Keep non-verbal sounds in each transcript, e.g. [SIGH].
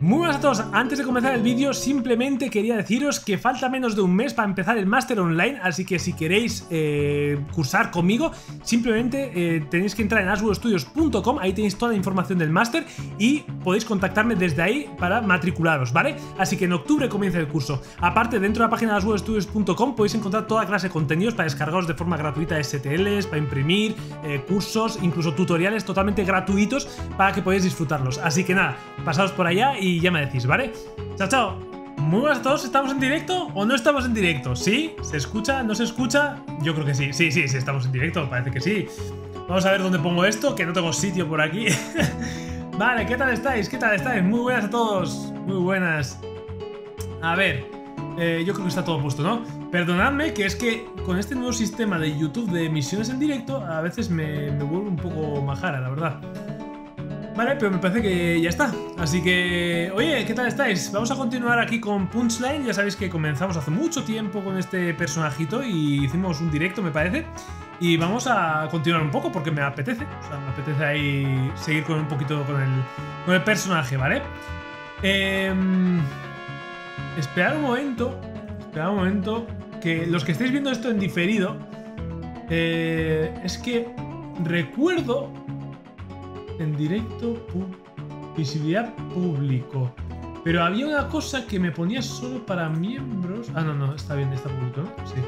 Muy buenas a todos, antes de comenzar el vídeo simplemente quería deciros que falta menos de un mes para empezar el máster online, así que si queréis eh, cursar conmigo, simplemente eh, tenéis que entrar en aswostudios.com, ahí tenéis toda la información del máster y podéis contactarme desde ahí para matricularos, ¿vale? Así que en octubre comienza el curso. Aparte, dentro de la página de aswostudios.com podéis encontrar toda clase de contenidos para descargaros de forma gratuita STLs, para imprimir, eh, cursos, incluso tutoriales totalmente gratuitos para que podáis disfrutarlos. Así que nada, pasaos por allá y y ya me decís, ¿vale? Chao, chao. Muy buenas a todos, ¿estamos en directo o no estamos en directo? ¿Sí? ¿Se escucha? ¿No se escucha? Yo creo que sí. Sí, sí, sí, estamos en directo, parece que sí. Vamos a ver dónde pongo esto, que no tengo sitio por aquí. [LAUGHS] vale, ¿qué tal estáis? ¿Qué tal estáis? Muy buenas a todos. Muy buenas. A ver, eh, yo creo que está todo puesto, ¿no? Perdonadme que es que con este nuevo sistema de YouTube de emisiones en directo a veces me, me vuelve un poco majara, la verdad. Vale, pero me parece que ya está. Así que, oye, ¿qué tal estáis? Vamos a continuar aquí con Punchline. Ya sabéis que comenzamos hace mucho tiempo con este personajito y hicimos un directo, me parece. Y vamos a continuar un poco porque me apetece. O sea, me apetece ahí seguir con un poquito con el, con el personaje, ¿vale? Eh, esperar un momento. Esperar un momento. Que los que estáis viendo esto en diferido. Eh, es que recuerdo en directo, visibilidad público. Pero había una cosa que me ponía solo para miembros. Ah, no, no, está bien, está público, ¿no? Sí.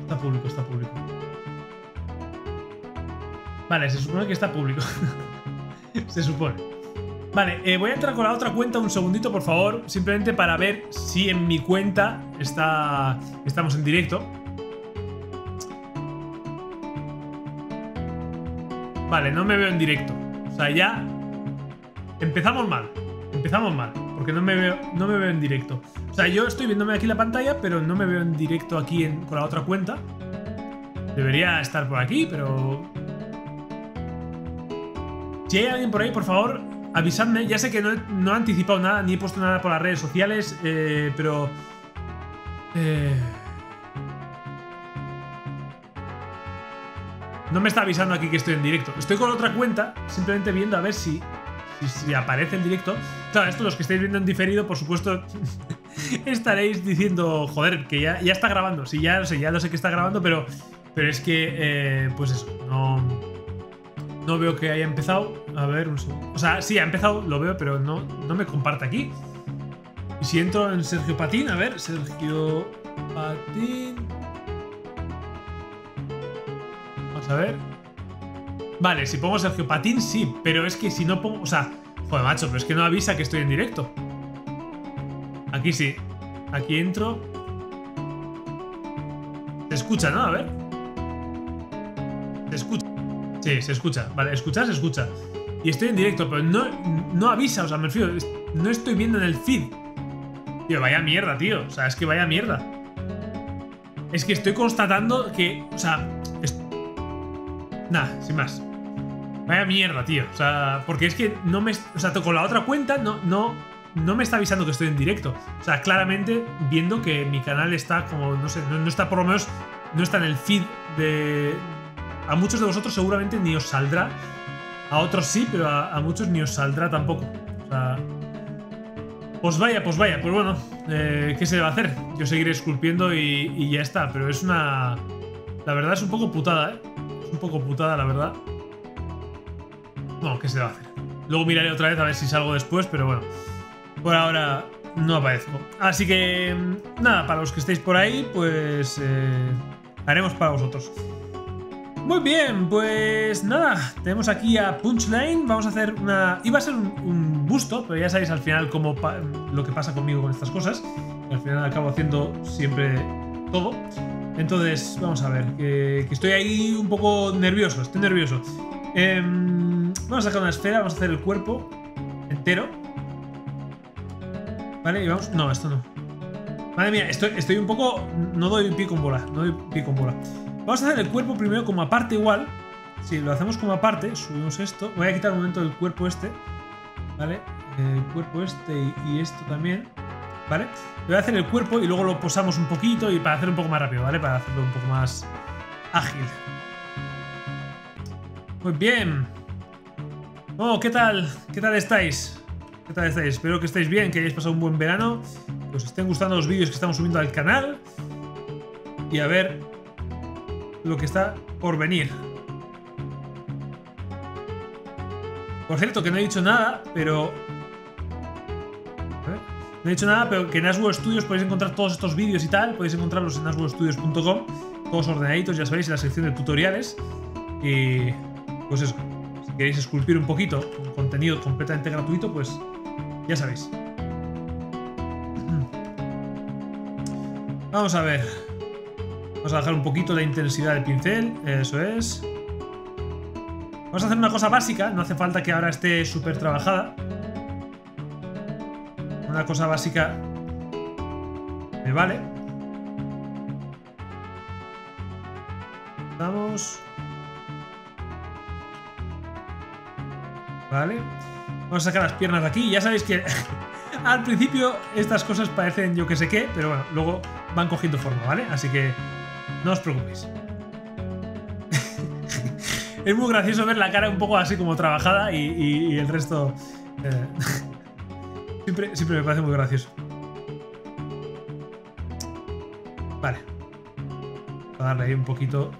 Está público, está público. Vale, se supone que está público. [LAUGHS] se supone. Vale, eh, voy a entrar con la otra cuenta un segundito, por favor. Simplemente para ver si en mi cuenta está, estamos en directo. Vale, no me veo en directo. O sea, ya empezamos mal. Empezamos mal. Porque no me veo, no me veo en directo. O sea, yo estoy viéndome aquí la pantalla, pero no me veo en directo aquí con la otra cuenta. Debería estar por aquí, pero... Si hay alguien por ahí, por favor, avisadme. Ya sé que no he, anticipado nada, ni he puesto nada por las redes sociales, eh, pero... Eh... No me está avisando aquí que estoy en directo. Estoy con otra cuenta, simplemente viendo a ver si, si, aparece en directo. Claro, esto los que estáis viendo en diferido, por supuesto, [LAUGHS] estaréis diciendo, joder, que ya, ya está grabando. Sí, ya lo sé, ya lo sé que está grabando, pero, pero es que, eh, pues eso, no, no veo que haya empezado. A ver, un segundo. O sea, sí, ha empezado, lo veo, pero no, no me comparte aquí. Y si entro en Sergio Patín, a ver, Sergio Patín. A ver. Vale, si pongo Sergio Patín, sí, pero es que si no pongo... O sea, joder, macho, pero es que no avisa que estoy en directo. Aquí sí. Aquí entro. Se escucha, ¿no? A ver. Se escucha. Sí, se escucha. Vale, escuchar se escucha. Y estoy en directo, pero no, no avisa, o sea, me refiero, no estoy viendo en el feed. Tío, vaya mierda, tío. O sea, es que vaya mierda. Es que estoy constatando que, o sea, Nada, sin más. Vaya mierda, tío. O sea, porque es que no me. O sea, con la otra cuenta no, no, no me está avisando que estoy en directo. O sea, claramente viendo que mi canal está como. No sé, no, está por lo menos. No está en el feed de. A muchos de vosotros seguramente ni os saldrá. A otros sí, pero a, muchos ni os saldrá tampoco. O sea. Pues vaya, pues vaya, pues bueno, eh, ¿qué se va a hacer? Yo seguiré esculpiendo y, y ya está, pero es una... La verdad es un poco putada, ¿eh? Un poco putada, la verdad. No, ¿qué se va a hacer? Luego miraré otra vez a ver si salgo después, pero bueno. Por ahora no aparezco. Así que, mm, nada, para los que estéis por ahí, pues eh, haremos para vosotros. Muy bien, pues nada, tenemos aquí a Punchline. Vamos a hacer una... Iba a ser un, busto, pero ya sabéis al final cómo lo que pasa conmigo con estas cosas. Al final acabo haciendo siempre todo. Entonces, vamos a ver, que, estoy ahí un poco nervioso, estoy nervioso. Em, vamos a sacar una esfera, vamos a hacer el cuerpo entero. Vale, y vamos... No, esto no. Madre mía, estoy, estoy un poco... No doy pie con bola, no doy pie con bola. Vamos a hacer el cuerpo primero como aparte igual. Si lo hacemos como aparte, subimos esto. Voy a quitar un momento el cuerpo este. ¿Vale? El cuerpo este y esto también. ¿Vale? Voy a hacer el cuerpo y luego lo posamos un poquito y para hacerlo un poco más rápido, ¿vale? Para hacerlo un poco más ágil. Muy bien. Oh, ¿qué tal? ¿Qué tal estáis? ¿Qué tal estáis? Espero que estéis bien, que hayáis pasado un buen verano, que os estén gustando los vídeos que estamos subiendo al canal y a ver lo que está por venir. Por cierto, que no he dicho nada, pero... No he dicho nada, pero que en Aswo Studios podéis encontrar todos estos vídeos y tal. Podéis encontrarlos en aswostudios.com. Todos ordenaditos, ya sabéis, en la sección de tutoriales. Y... Pues eso. Si queréis esculpir un poquito con contenido completamente gratuito, pues ya sabéis. [CLEARS THROAT] Vamos a ver. Vamos a bajar un poquito la intensidad del pincel. Eso es. Vamos a hacer una cosa básica. No hace falta que ahora esté súper trabajada. Una cosa básica me vale. Vamos. Vale. Vamos a sacar las piernas de aquí. Ya sabéis que [LAUGHS] al principio estas cosas parecen yo que sé qué, pero bueno, luego van cogiendo forma, ¿vale? Así que no os preocupéis. [LAUGHS] es muy gracioso ver la cara un poco así como trabajada y, el resto... Eh, [LAUGHS] siempre, siempre me parece muy gracioso. Vale. Voy a darle ahí un poquito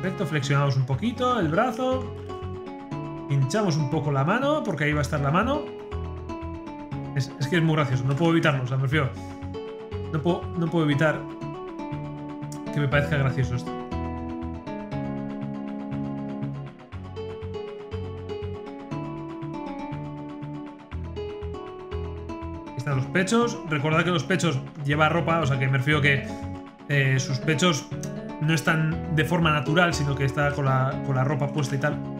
Perfecto, flexionamos un poquito el brazo. Hinchamos un poco la mano, porque ahí va a estar la mano. Es, que es muy gracioso, no puedo evitarlo, o sea, me refiero. No puedo, no puedo evitar que me parezca gracioso esto. Pechos. Recordad que los pechos lleva ropa, o sea que me refiero que eh, sus pechos no están de forma natural, sino que está con la, con la ropa puesta y tal.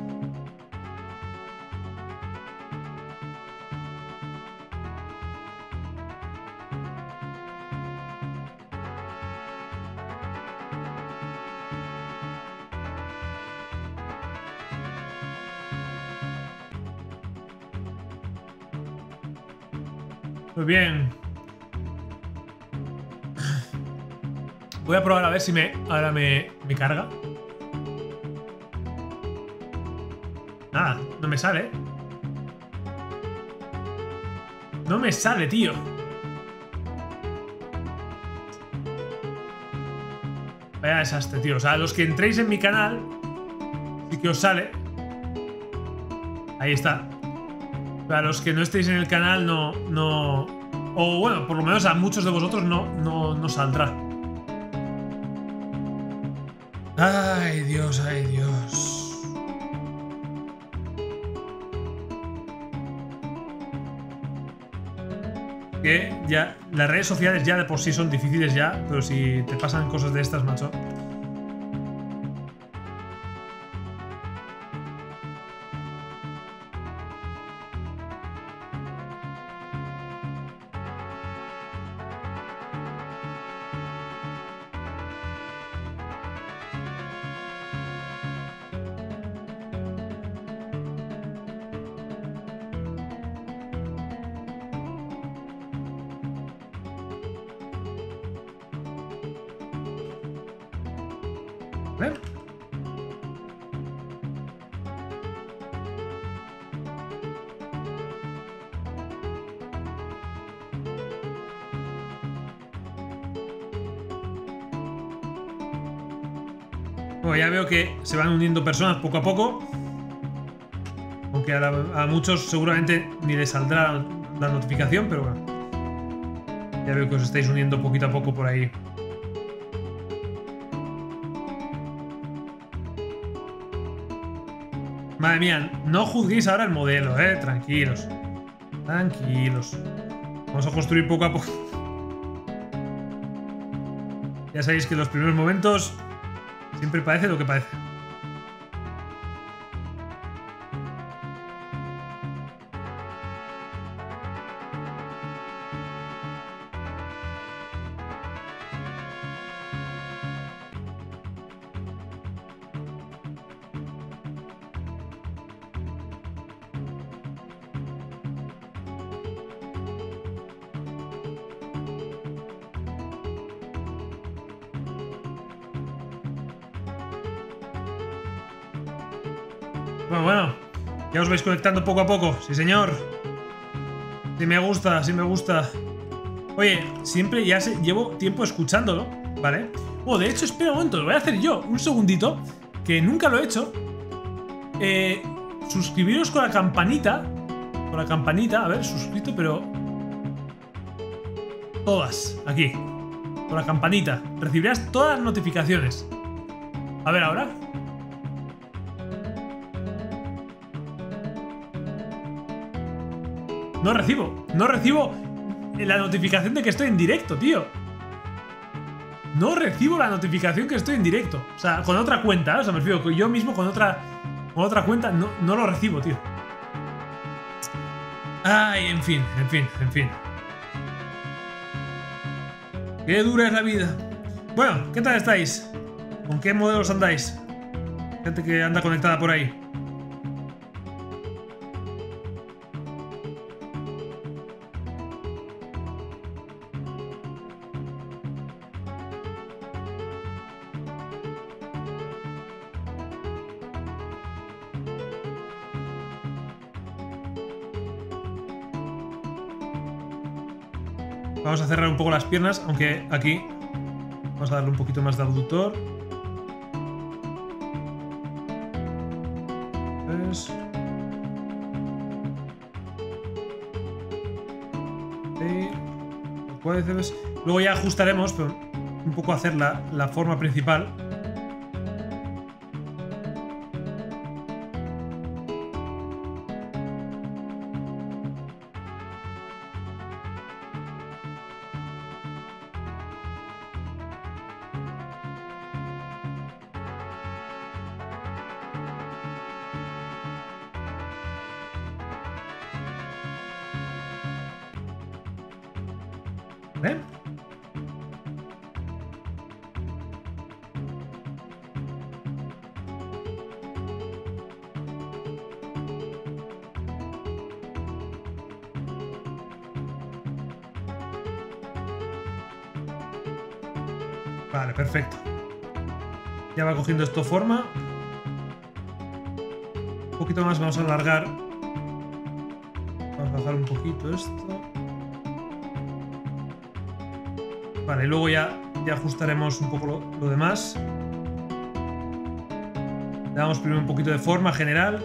Bien. Voy a probar a ver si me ahora me, me carga. Nada, no me sale. No me sale, tío. Vaya desastre, tío. O sea, los que entréis en mi canal, sí que os sale. Ahí está. Para los que no estéis en el canal, no, no... O bueno, por lo menos a muchos de vosotros no, no, no saldrá. Ay, Dios, ay, Dios. Que ya, las redes sociales ya de por sí son difíciles ya, pero si te pasan cosas de estas, macho. Se van uniendo personas poco a poco. Aunque a, muchos seguramente ni les saldrá la notificación, pero bueno. Ya veo que os estáis uniendo poquito a poco por ahí. Madre mía, no juzguéis ahora el modelo, eh. Tranquilos. Tranquilos. Vamos a construir poco a poco. Ya sabéis que los primeros momentos Siempre parece lo que parece. Conectando poco a poco. Sí, señor. Sí me gusta, sí me gusta. Oye, siempre ya se, llevo tiempo escuchándolo, ¿vale? Oh, de hecho, espera un momento, lo voy a hacer yo. Un segundito, que nunca lo he hecho. Eh, suscribiros con la campanita. Con la campanita, a ver, suscrito, pero... Todas, aquí. Con la campanita. Recibirás todas las notificaciones. A ver, ahora. No recibo, no recibo la notificación de que estoy en directo, tío. No recibo la notificación que estoy en directo. O sea, con otra cuenta, o sea, me refiero yo mismo con otra, con otra cuenta no, no lo recibo, tío. Ay, en fin, en fin, en fin. Qué dura es la vida. Bueno, ¿qué tal estáis? ¿Con qué modelos andáis? Gente que anda conectada por ahí. Vamos a cerrar un poco las piernas, aunque aquí vamos a darle un poquito más de abductor. Pues... Luego ya ajustaremos, pero un poco hacer la, la forma principal. Cogiendo esto forma. Un poquito más vamos a alargar. Vamos a bajar un poquito esto. Vale, luego ya, ya ajustaremos un poco lo, lo demás. Le damos primero un poquito de forma general.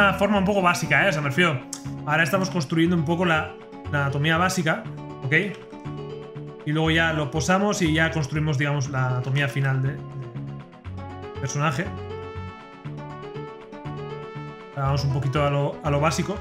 Una forma un poco básica, ¿eh? O me refiero. Ahora estamos construyendo un poco la, anatomía básica, ¿ok? Y luego ya lo posamos y ya construimos, digamos, la anatomía final de, de personaje. Vamos un poquito a lo, a lo básico.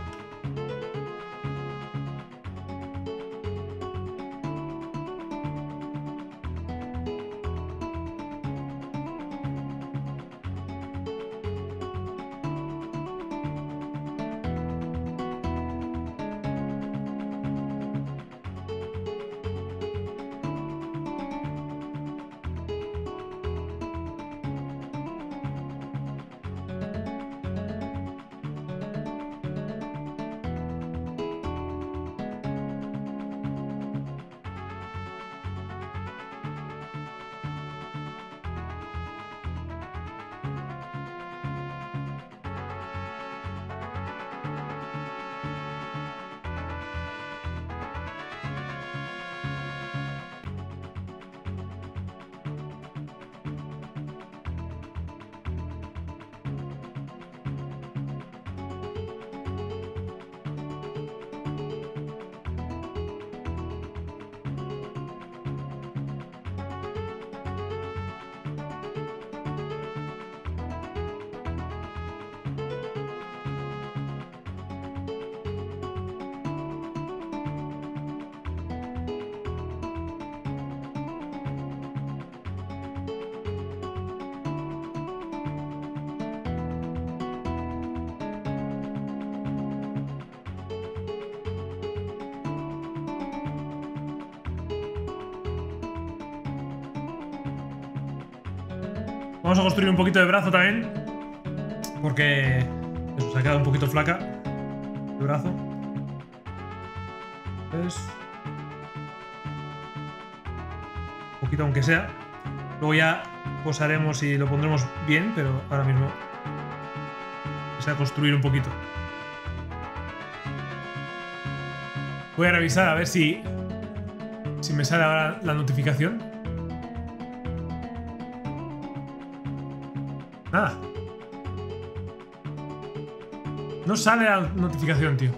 Vamos a construir un poquito de brazo también. Porque se ha quedado un poquito flaca el brazo. Un poquito aunque sea. Luego ya posaremos y lo pondremos bien, pero ahora mismo a construir un poquito. Voy a revisar a ver si si me sale ahora la notificación. Nada. No sale la notificación, tío.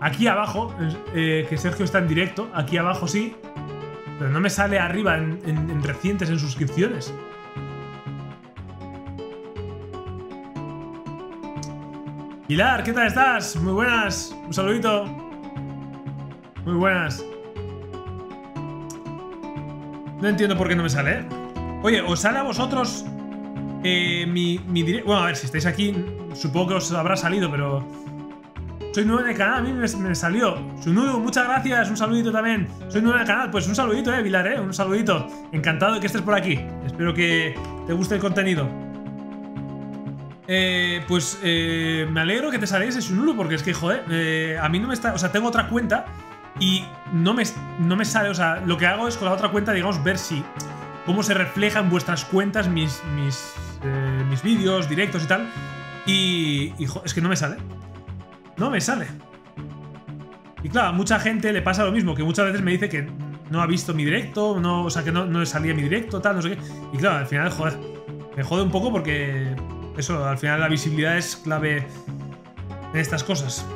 Aquí abajo, eh, que Sergio está en directo, aquí abajo sí, pero no me sale arriba en recientes en suscripciones. Pilar, ¿qué tal estás? Muy buenas. Un saludito. Muy buenas. No entiendo por qué no me sale, ¿eh? Oye, ¿os sale a vosotros eh, mi, mi Bueno, a ver, si estáis aquí, supongo que os habrá salido, pero... Soy nuevo en el canal, a mí me, salió. Sunudu, muchas gracias, un saludito también. Soy nuevo en el canal, pues un saludito, eh, Pilar, eh, un saludito. Encantado de que estés por aquí. Espero que te guste el contenido. Eh, pues eh, me alegro que te saliese Sunulu, porque es que, joder, eh, a mí no me está. O sea, tengo otra cuenta y no me, no me sale. O sea, lo que hago es con la otra cuenta, digamos, ver si. Cómo se refleja en vuestras cuentas mis, mis, mis vídeos, directos y tal. Y, es que no me sale. No me sale. Y claro, a mucha gente le pasa lo mismo, que muchas veces me dice que no ha visto mi directo, no, o sea, que no, no le salía mi directo, tal, no sé qué. Y claro, al final, joder, me jode un poco porque eso, al final la visibilidad es clave en estas cosas.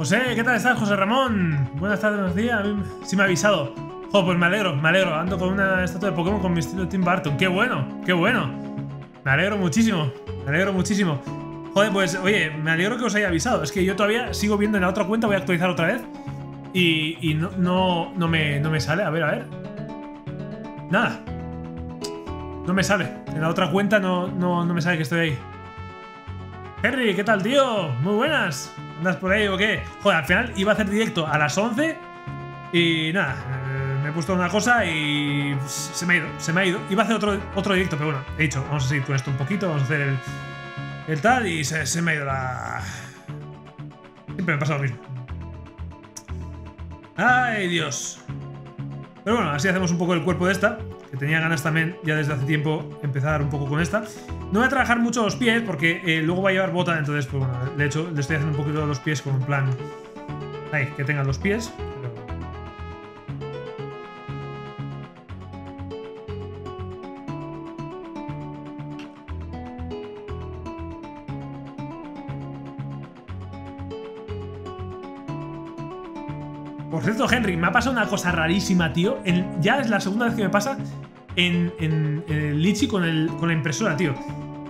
José, ¿qué tal estás, José Ramón? Buenas tardes, buenos días. Sí me ha avisado. Joder, pues me alegro, me alegro. Ando con una estatua de Pokémon con mi estilo Tim Burton. ¡Qué bueno! ¡Qué bueno! Me alegro muchísimo. Me alegro muchísimo. Joder, pues, oye, me alegro que os haya avisado. Es que yo todavía sigo viendo en la otra cuenta, voy a actualizar otra vez. Y, no, no, no, me, no me sale. A ver, a ver. Nada. No me sale. En la otra cuenta no, no, no me sale que estoy ahí. Henry, ¿qué tal, tío? Muy buenas. ¿Andas por ahí o qué? Joder, al final iba a hacer directo a las 11 y nada, eh, me he puesto una cosa y se me ha ido, se me ha ido. Iba a hacer otro, otro directo, pero bueno, he dicho, vamos a seguir con esto un poquito, vamos a hacer el, el tal y se, me ha ido la... Siempre me pasa lo mismo. Ay, Dios. Pero bueno, así hacemos un poco el cuerpo de esta, que tenía ganas también ya desde hace tiempo empezar un poco con esta. No voy a trabajar mucho los pies porque eh, luego va a llevar bota, entonces, pues bueno, de hecho le estoy haciendo un poquito los pies como en plan... Ahí, que tengan los pies. Henry, me ha pasado una cosa rarísima, tío. ya es la segunda vez que me pasa en, en, el Litchi con, con la impresora, tío.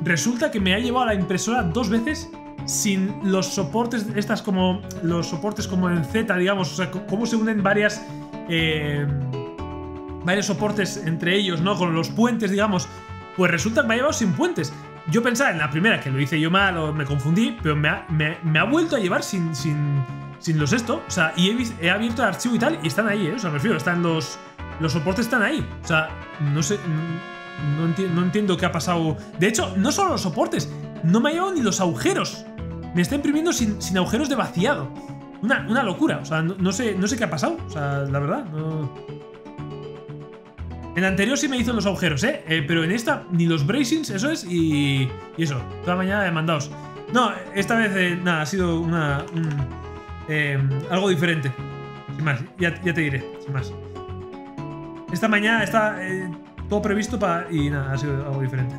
Resulta que me ha llevado la impresora dos veces sin los soportes, estas como los soportes como en Z, digamos, o sea, cómo se unen varias, eh, varios soportes entre ellos, ¿no? Con los puentes, digamos. Pues resulta que me ha llevado sin puentes. yo pensaba en la primera que lo hice yo mal o me confundí, pero me ha, me, ha vuelto a llevar sin, sin, sin los esto. O sea, y he, he, abierto el archivo y tal, y están ahí, ¿eh? O sea, me refiero, están los. Los soportes están ahí. O sea, no sé. No, no entiendo qué ha pasado. De hecho, no solo los soportes, no me ha llevado ni los agujeros. Me está imprimiendo sin, sin agujeros de vaciado. Una, una, locura. O sea, no, sé, no sé qué ha pasado. O sea, la verdad, no. En anterior sí me hizo los agujeros, ¿eh? ¿eh? Pero en esta ni los bracings, eso es, y, y eso. Toda mañana de mandados. No, esta vez, eh, nada, ha sido una... Eh, algo diferente. Sin más, ya, ya, te diré, sin más. Esta mañana está todo previsto para... Y nada, ha sido algo diferente.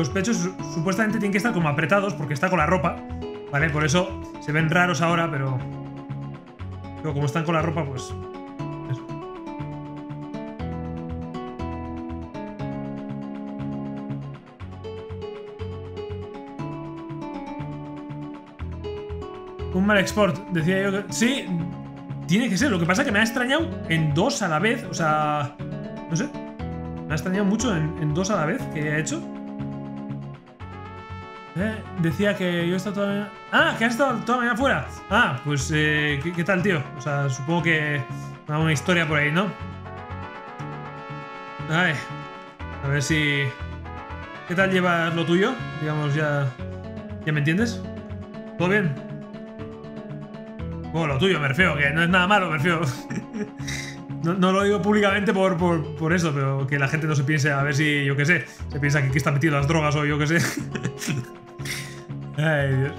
Los pechos supuestamente tienen que estar como apretados porque está con la ropa. Vale, por eso se ven raros ahora, pero... Pero como están con la ropa, pues... Un mal export, decía yo que... Sí, tiene que ser. Lo que pasa es que me ha extrañado en dos a la vez. O sea... No sé. Me ha extrañado mucho en, dos a la vez que he hecho. Eh, decía que yo he estado toda la ¡Ah! ¿Que has estado toda la mañana afuera? Ah, pues eh, ¿qué, tal, tío? O sea, supongo que una historia por ahí, ¿no? Ay, a ver si... ¿Qué tal llevas lo tuyo? Digamos, ya... ¿Ya me entiendes? ¿Todo bien? Bueno, lo tuyo, me refiero, que no es nada malo, me refiero. [LAUGHS] No, lo digo públicamente por, por, eso, pero que la gente no se piense, a ver si, yo qué sé, se piensa que aquí están metido las drogas o yo qué sé. [LAUGHS] Ay, Dios.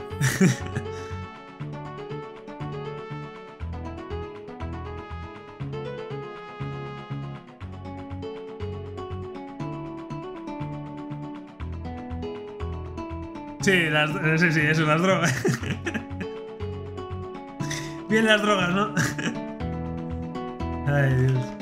Sí, las, sí, sí, eso, las drogas. [LAUGHS] Bien las drogas, ¿no? [LAUGHS] Ay, Dios.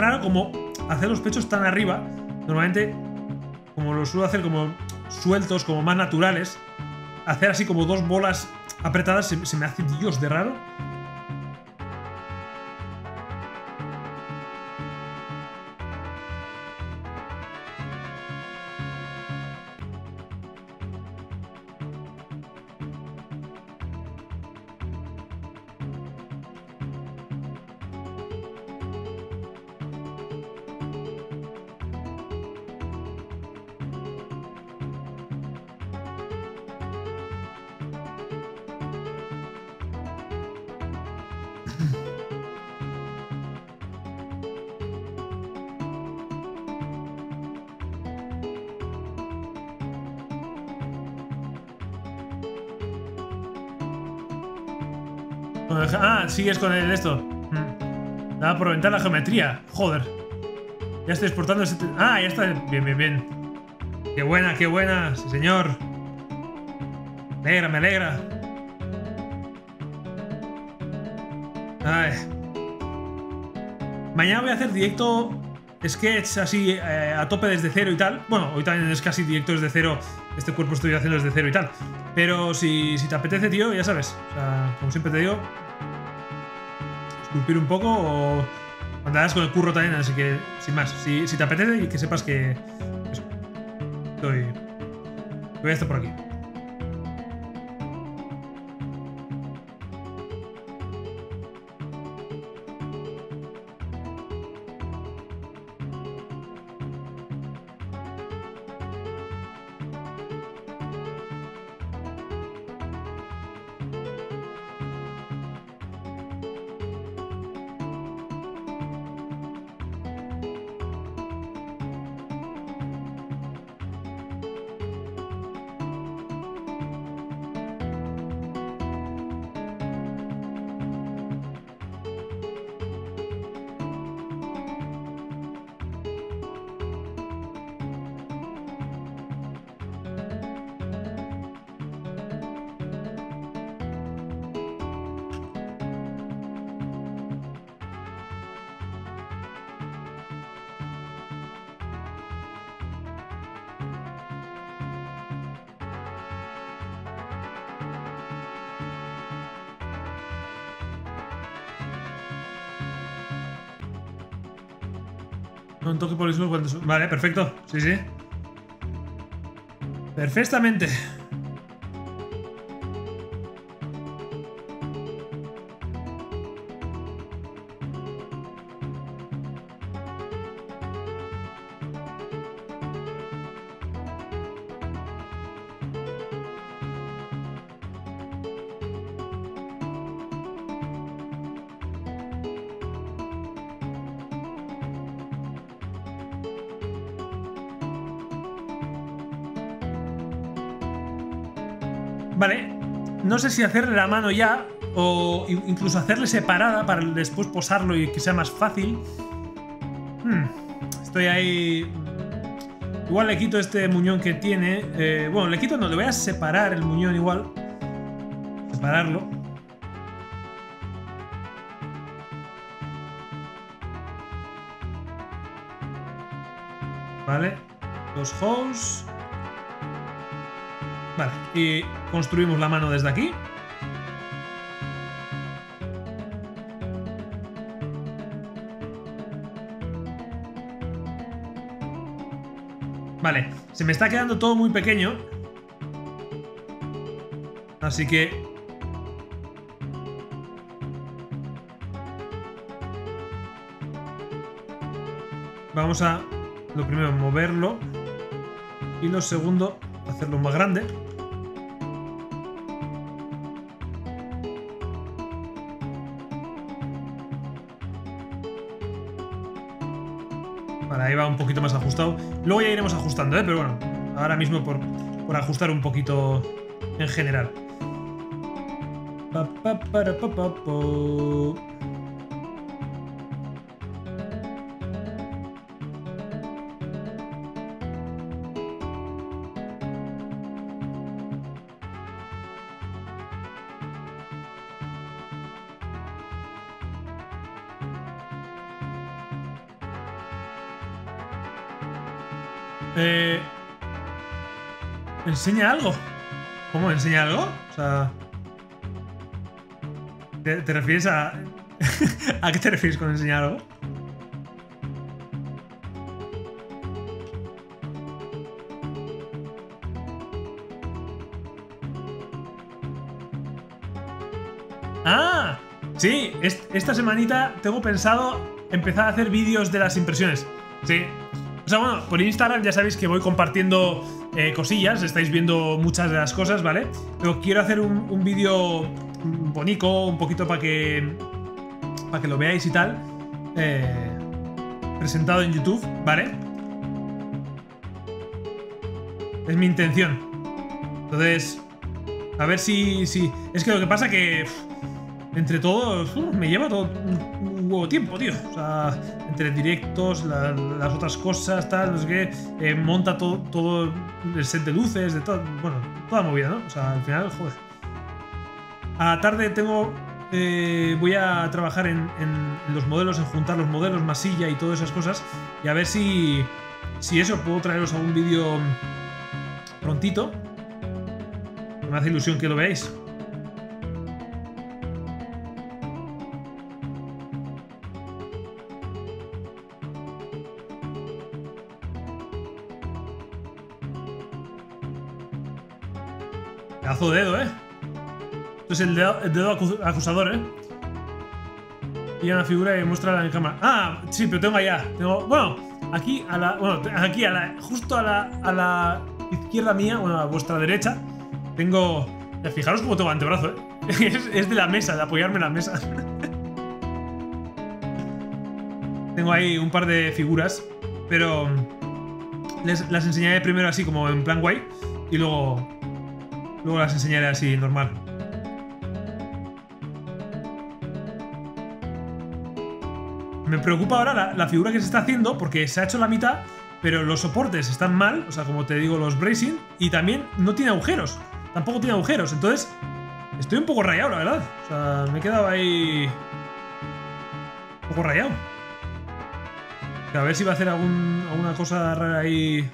Raro como hacer los pechos tan arriba. Normalmente, como lo suelo hacer como sueltos, como más naturales, hacer así como dos bolas apretadas se, se me hace Dios de raro. Sigues con esto. Hmm. Nada por reventar la geometría. Joder. Ya estoy exportando ese... Ah, ya está. Bien, bien, bien. Qué buena, qué buena. Sí, señor. Me alegra, me alegra. Ay. Mañana voy a hacer directo sketch así eh, a tope desde cero y tal. Bueno, hoy también es casi directo desde cero. Este cuerpo estoy haciendo desde cero y tal. Pero si, si te apetece, tío, ya sabes. O sea, como siempre te digo, esculpir un poco o Andarás con el curro también, así que, sin más, si, si te apetece y que sepas que... Estoy... Voy a estar por aquí. Un toque por el cuando... Vale, perfecto. Sí, sí. Perfectamente. Sé si hacerle la mano ya o incluso hacerle separada para después posarlo y que sea más fácil. Hmm, Estoy ahí... Igual le quito este muñón que tiene. Eh, bueno, le quito, no, le voy a separar el muñón igual. Separarlo. Vale. Los holes. Y construimos la mano desde aquí. Vale, se me está quedando todo muy pequeño. Así que... Vamos a, lo primero, moverlo. Y lo segundo, hacerlo más grande. Poquito más ajustado. Luego ya iremos ajustando, ¿eh? Pero bueno, ahora mismo por, por ajustar un poquito en general. Pa, pa, para, pa, ¿Enseña algo? ¿Cómo? ¿Enseña algo? O sea... ¿Te, refieres a... [LAUGHS] ¿A qué te refieres con enseñar algo? ¡Ah! Sí, es- esta semanita tengo pensado empezar a hacer vídeos de las impresiones. Sí. O sea, bueno, por Instagram ya sabéis que voy compartiendo eh, cosillas, estáis viendo muchas de las cosas, ¿vale? Pero quiero hacer un, un vídeo bonito, un poquito para que, para que lo veáis y tal. eh, presentado en YouTube, ¿vale? Es mi intención. Entonces, a ver si, si... Es que lo que pasa que... entre todo, uf, me lleva todo huevo tiempo, tío. O sea, entre directos, la- las otras cosas, tal, no sé qué. eh, monta todo, todo el set de luces, de todo. Bueno, toda movida, ¿no? O sea, al final, joder. A la tarde tengo. eh, voy a trabajar en los modelos, en juntar los modelos, masilla y todas esas cosas. Y a ver si. Si eso, puedo traeros algún vídeo prontito. Me hace ilusión que lo veáis. Pedazo de dedo, ¿eh? Esto es el dedo, acusador, ¿eh? Y una figura y muestra en cámara. Ah, sí, pero tengo allá. Tengo, bueno, aquí a la. Bueno, aquí a la. Justo a la, a la izquierda mía, bueno, a vuestra derecha, tengo. Fijaros cómo tengo antebrazo, ¿eh? [LAUGHS] Es, es de la mesa, de apoyarme en la mesa. [LAUGHS] tengo ahí un par de figuras, pero. Les, las enseñaré primero así, como en plan guay, y luego. Luego las enseñaré así, normal. Me preocupa ahora la, figura que se está haciendo porque se ha hecho la mitad, pero los soportes están mal, o sea, como te digo, los bracing, y también no tiene agujeros. Tampoco tiene agujeros, entonces estoy un poco rayado, la verdad. O sea, me he quedado ahí. Un poco rayado. A ver si va a hacer alguna cosa rara ahí.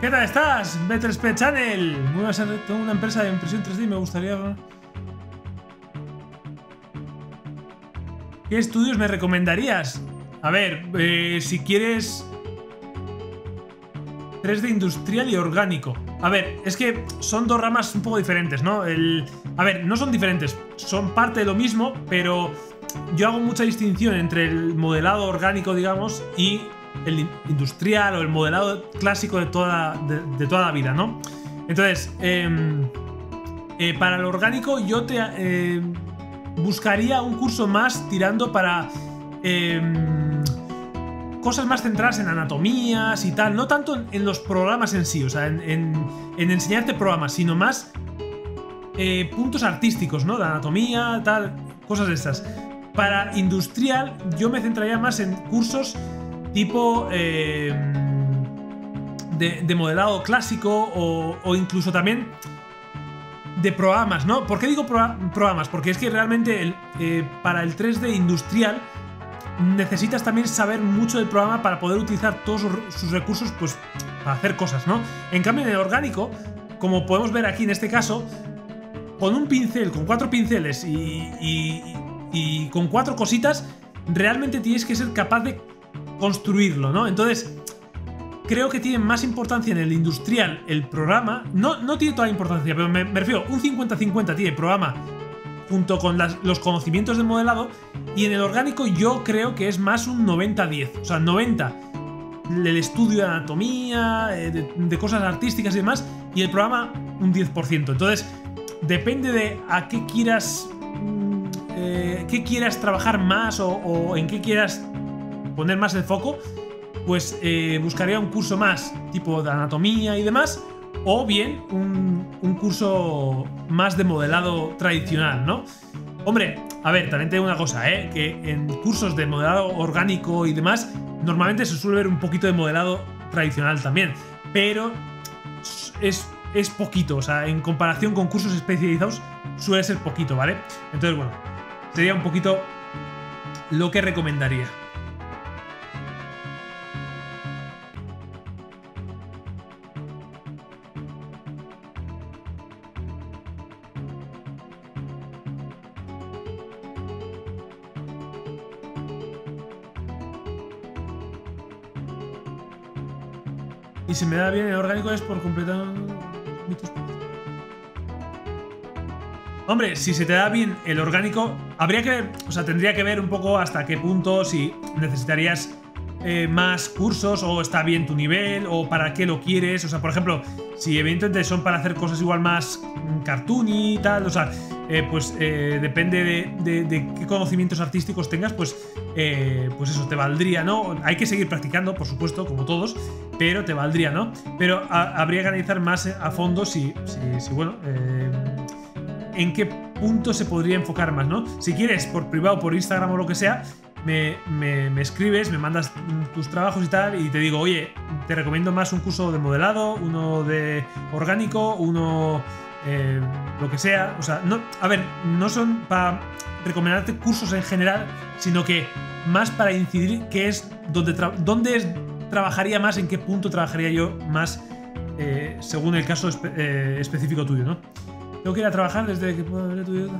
¿Qué tal estás? Better Spec Channel. Muy buenas, tengo una empresa de impresión 3D y me gustaría. ¿Qué estudios me recomendarías? A ver, eh, si quieres 3D industrial y orgánico. A ver, es que son dos ramas un poco diferentes, ¿no? El, a ver, no son diferentes, son parte de lo mismo, pero yo hago mucha distinción entre el modelado orgánico, digamos, y el in- industrial o el modelado clásico de toda, de, toda la vida, ¿no? Entonces, em, eh, para lo orgánico yo te eh, buscaría un curso más tirando para em, cosas más centradas en anatomías y tal, no tanto en, los programas en sí, o sea, en, en- en enseñarte programas, sino más eh, puntos artísticos, ¿no? De anatomía, tal, cosas de estas. Para industrial, yo me centraría más en cursos tipo eh, de, de modelado clásico o, o incluso también de programas, ¿no? ¿Por qué digo programas? Porque es que realmente eh, para el 3D industrial necesitas también saber mucho del programa para poder utilizar todos sus, recursos pues, para hacer cosas, ¿no? En cambio, en el orgánico, como podemos ver aquí en este caso, con un pincel, con cuatro pinceles y- y con cuatro cositas, realmente tienes que ser capaz de construirlo, ¿no? Entonces, creo que tiene más importancia en el industrial el programa. No, no tiene toda la importancia, pero me, me refiero, un 50-50 tiene programa junto con los conocimientos de modelado. Y en el orgánico yo creo que es más un 90-10. O sea, 90 el estudio de anatomía, eh, de, cosas artísticas y demás, y el programa un 10%. Entonces, depende de a qué quieras, mm, eh, qué quieras trabajar más o, en qué quieras poner más el foco, pues eh, buscaría un curso más tipo de anatomía y demás, o bien un, un curso más de modelado tradicional, ¿no? Hombre, a ver, también tengo una cosa, ¿eh? Que en cursos de modelado orgánico y demás, normalmente se suele ver un poquito de modelado tradicional también. Pero es, es poquito, o sea, en comparación con cursos especializados, suele ser poquito, ¿vale? Entonces, bueno, sería un poquito lo que recomendaría. Si me da bien el orgánico es por completar Hombre, si se te da bien el orgánico, habría que o sea, tendría que ver un poco hasta qué punto, si necesitarías eh, más cursos o está bien tu nivel o para qué lo quieres. O sea, por ejemplo, si evidentemente son para hacer cosas igual más cartoony y tal, o sea, eh, pues eh, depende de, qué conocimientos artísticos tengas, pues, pues eso, te valdría, ¿no? Hay que seguir practicando, por supuesto, como todos, pero te valdría, ¿no? Pero habría que analizar más a fondo si, si, bueno, en qué punto se podría enfocar más, ¿no? Si quieres, por privado, por Instagram o lo que sea, me, me, escribes, me mandas tus trabajos y tal, y te digo, oye, te recomiendo más un curso de modelado, uno de orgánico, uno eh, lo que sea. O sea, no, a ver, no son para recomendarte cursos en general, sino que más para incidir qué es donde, dónde trabajaría más, en qué punto trabajaría yo más eh, según el caso eh, específico tuyo, ¿no? Tengo que ir a trabajar desde que puedo ver tu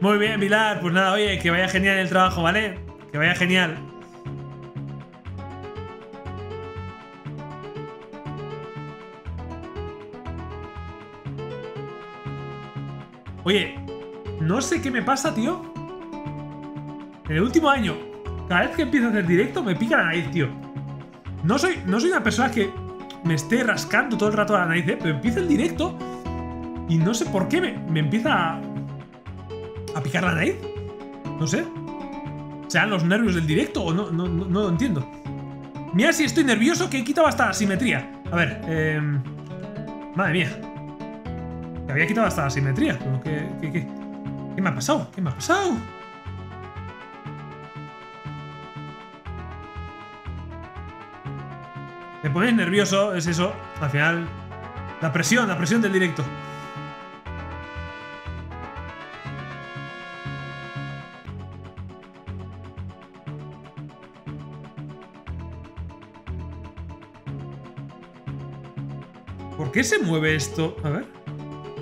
Muy bien, Pilar. Pues nada, oye, que vaya genial el trabajo, ¿vale? Que vaya genial. Oye, no sé qué me pasa, tío. En el último año, cada vez que empiezo a hacer directo, me pica la nariz, tío. No soy, no soy una persona que me esté rascando todo el rato la nariz, ¿eh? pero empiezo el directo y no sé por qué me, me empieza a, a picar la nariz. No sé. ¿Sean los nervios del directo o no? No, no, lo entiendo. Mira si estoy nervioso que he quitado hasta la simetría. A ver, eh... Madre mía. Que había quitado hasta la simetría. ¿qué, qué, qué? ¿Qué me ha pasado? ¿Qué me ha pasado? Me pones nervioso, es eso. Al final, la presión, la presión del directo. ¿Por qué se mueve esto? A ver.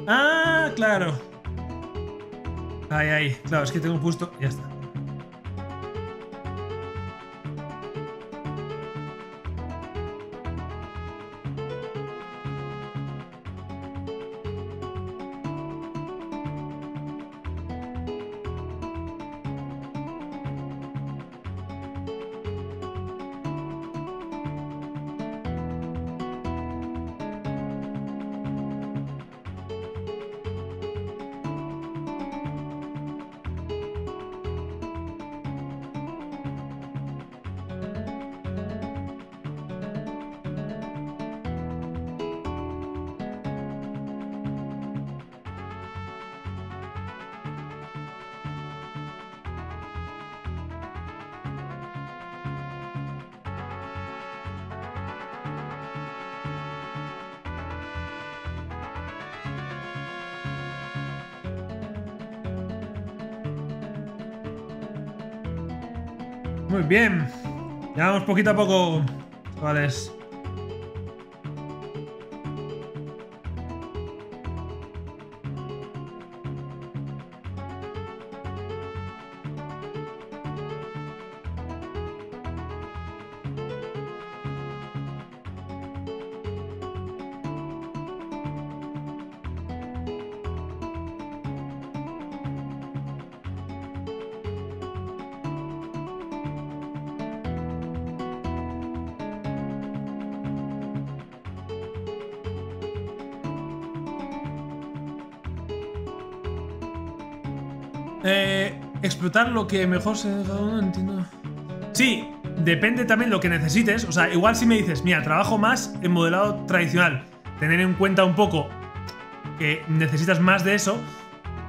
¡Ah, claro! Ahí, ahí. Claro, es que tengo puesto... Ya está. Poquito a poco. Eh, lo que mejor se... No entiendo. Sí, depende también lo que necesites. O sea, igual si me dices, mira, trabajo más en modelado tradicional, tener en cuenta un poco que necesitas más de eso.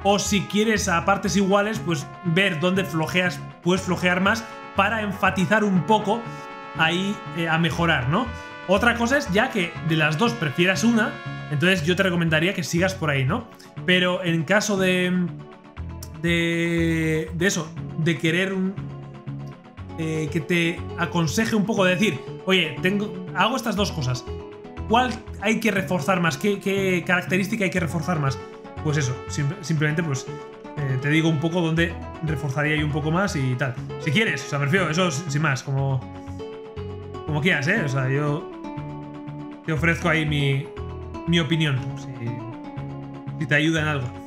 O si quieres a partes iguales, pues ver dónde flojeas, puedes flojear más para enfatizar un poco ahí eh, a mejorar, ¿no? Otra cosa es ya que de las dos prefieras una, entonces yo te recomendaría que sigas por ahí, ¿no? Pero en caso de. De. de eso, de querer un, eh, que te aconseje un poco de decir, oye, tengo, hago estas dos cosas. ¿Cuál hay que reforzar más? ¿Qué, característica hay que reforzar más? Pues eso, simplemente pues eh, te digo un poco dónde reforzaría yo un poco más y tal. Si quieres, o sea, prefiero eso sin más, como, como quieras, ¿eh? O sea, yo te ofrezco ahí mi, mi opinión, si te ayuda en algo.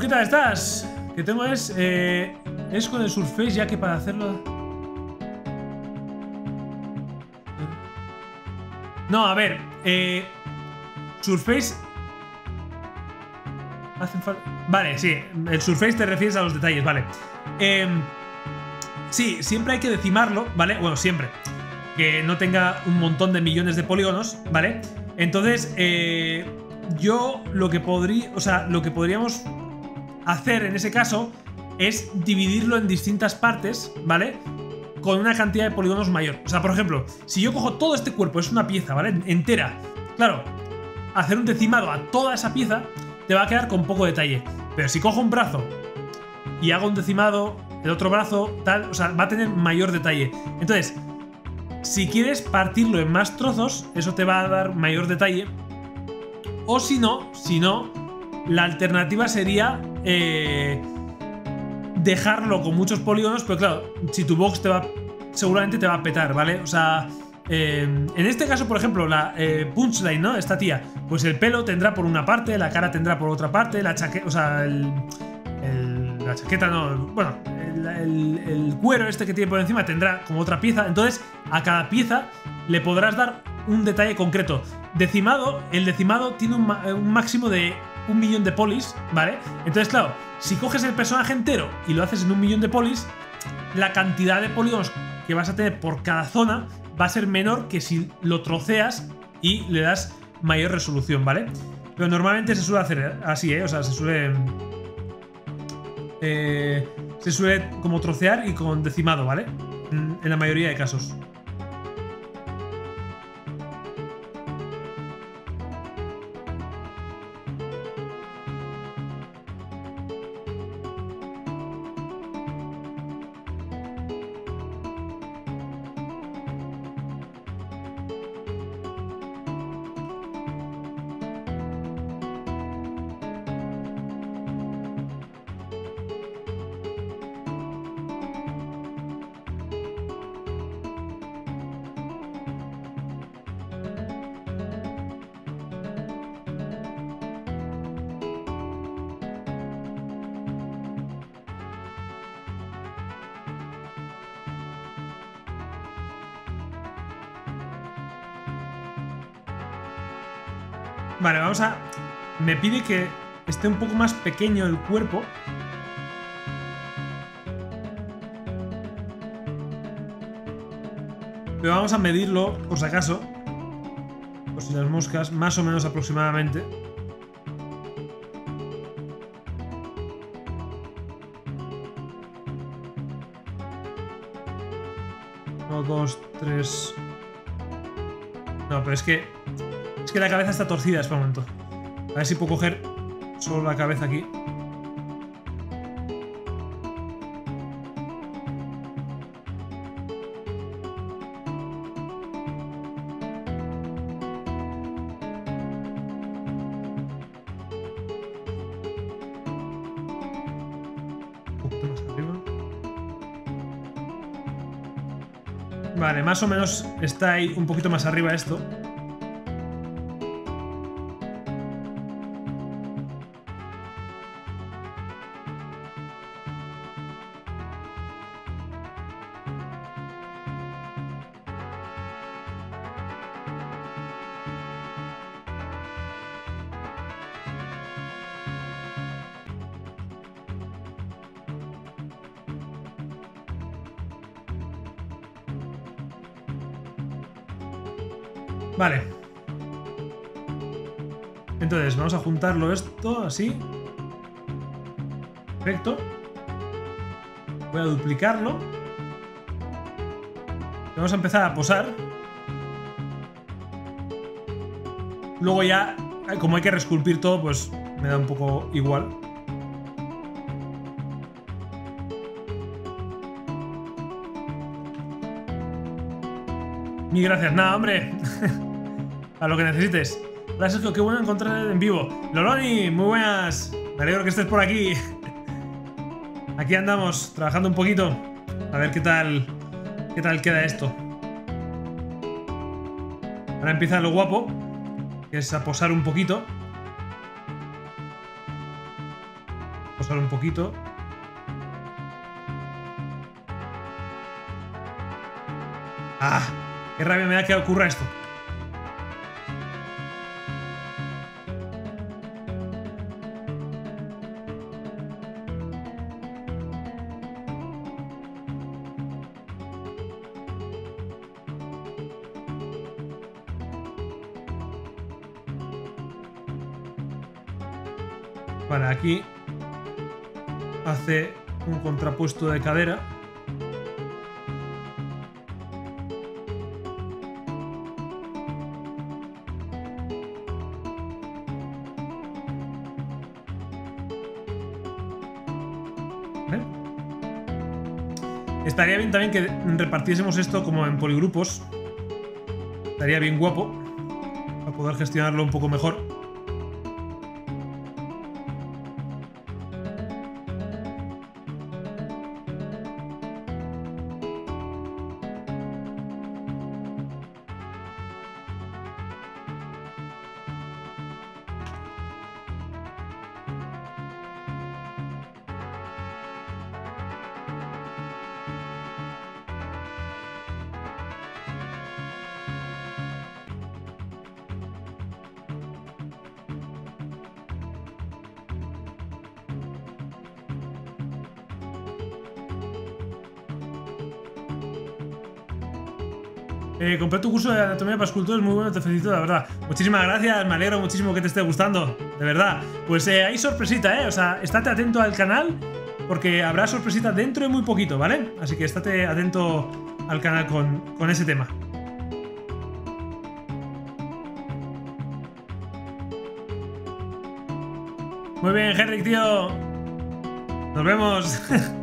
¿Qué tal estás? Que tengo es... Eh, es con el Surface ya que para hacerlo... No, a ver. Eh, Surface... Hacen falta... Vale, sí. El Surface te refieres a los detalles, vale. Eh, sí, siempre hay que decimarlo, ¿vale? Bueno, siempre. Que no tenga un montón de millones de polígonos, ¿vale? Entonces, eh, yo lo que podría, o sea, lo que podríamos hacer en ese caso es dividirlo en distintas partes, ¿vale? Con una cantidad de polígonos mayor. O sea, por ejemplo, si yo cojo todo este cuerpo, es una pieza, ¿vale? Entera. Claro, hacer un decimado a toda esa pieza te va a quedar con poco detalle. Pero si cojo un brazo y hago un decimado, el otro brazo, tal, o sea, va a tener mayor detalle. Entonces, si quieres partirlo en más trozos, eso te va a dar mayor detalle o si no, si no, la alternativa sería eh, dejarlo con muchos polígonos, pero claro, si tu box te va, seguramente te va a petar, ¿vale? O sea, eh, en este caso, por ejemplo, la eh, punchline, ¿no? Esta tía, pues el pelo tendrá por una parte, la cara tendrá por otra parte, la chaqueta, o sea, el, la chaqueta no, bueno, el, el, cuero este que tiene por encima tendrá como otra pieza, entonces a cada pieza le podrás dar un detalle concreto. Decimado, el decimado tiene un, máximo de un millón de polis, ¿vale? Entonces, claro, si coges el personaje entero y lo haces en un millón de polis, la cantidad de polígonos que vas a tener por cada zona va a ser menor que si lo troceas y le das mayor resolución, ¿vale? Pero normalmente se suele hacer así, ¿eh? O sea, se suele... Eh, se suele como trocear y con decimado, ¿vale? En la mayoría de casos. Me pide que esté un poco más pequeño el cuerpo. Pero vamos a medirlo, por si acaso. Por si las moscas, más o menos aproximadamente. Uno, dos, tres... No, pero es que es que la cabeza está torcida, este momento. A ver si puedo coger solo la cabeza aquí. Vale, más o menos está ahí un poquito más arriba esto. Vamos a juntarlo esto así. Perfecto. Voy a duplicarlo. Vamos a empezar a posar. Luego ya, como hay que resculpir todo, pues me da un poco igual. Mil gracias. Nada, hombre. [LAUGHS] a lo que necesites. Gracias, qué bueno encontrar en vivo. Loloni, muy buenas. Me alegro que estés por aquí. Aquí andamos, trabajando un poquito. A ver qué tal, qué tal queda esto. Ahora empieza lo guapo, que es a posar un poquito. Posar un poquito. ¡Ah! ¡Qué rabia me da que ocurra esto! Contrapuesto de cadera. Estaría bien también que repartiésemos esto como en poligrupos. Estaría bien guapo. Para poder gestionarlo un poco mejor. Eh, compré tu curso de anatomía para escultores, muy bueno, te felicito, la verdad. Muchísimas gracias, me alegro muchísimo que te esté gustando, de verdad. Pues eh, hay sorpresita, ¿eh? O sea, estate atento al canal, porque habrá sorpresita dentro de muy poquito, ¿vale? Así que estate atento al canal con, con ese tema. Muy bien, Henrik, tío. Nos vemos. [LAUGHS]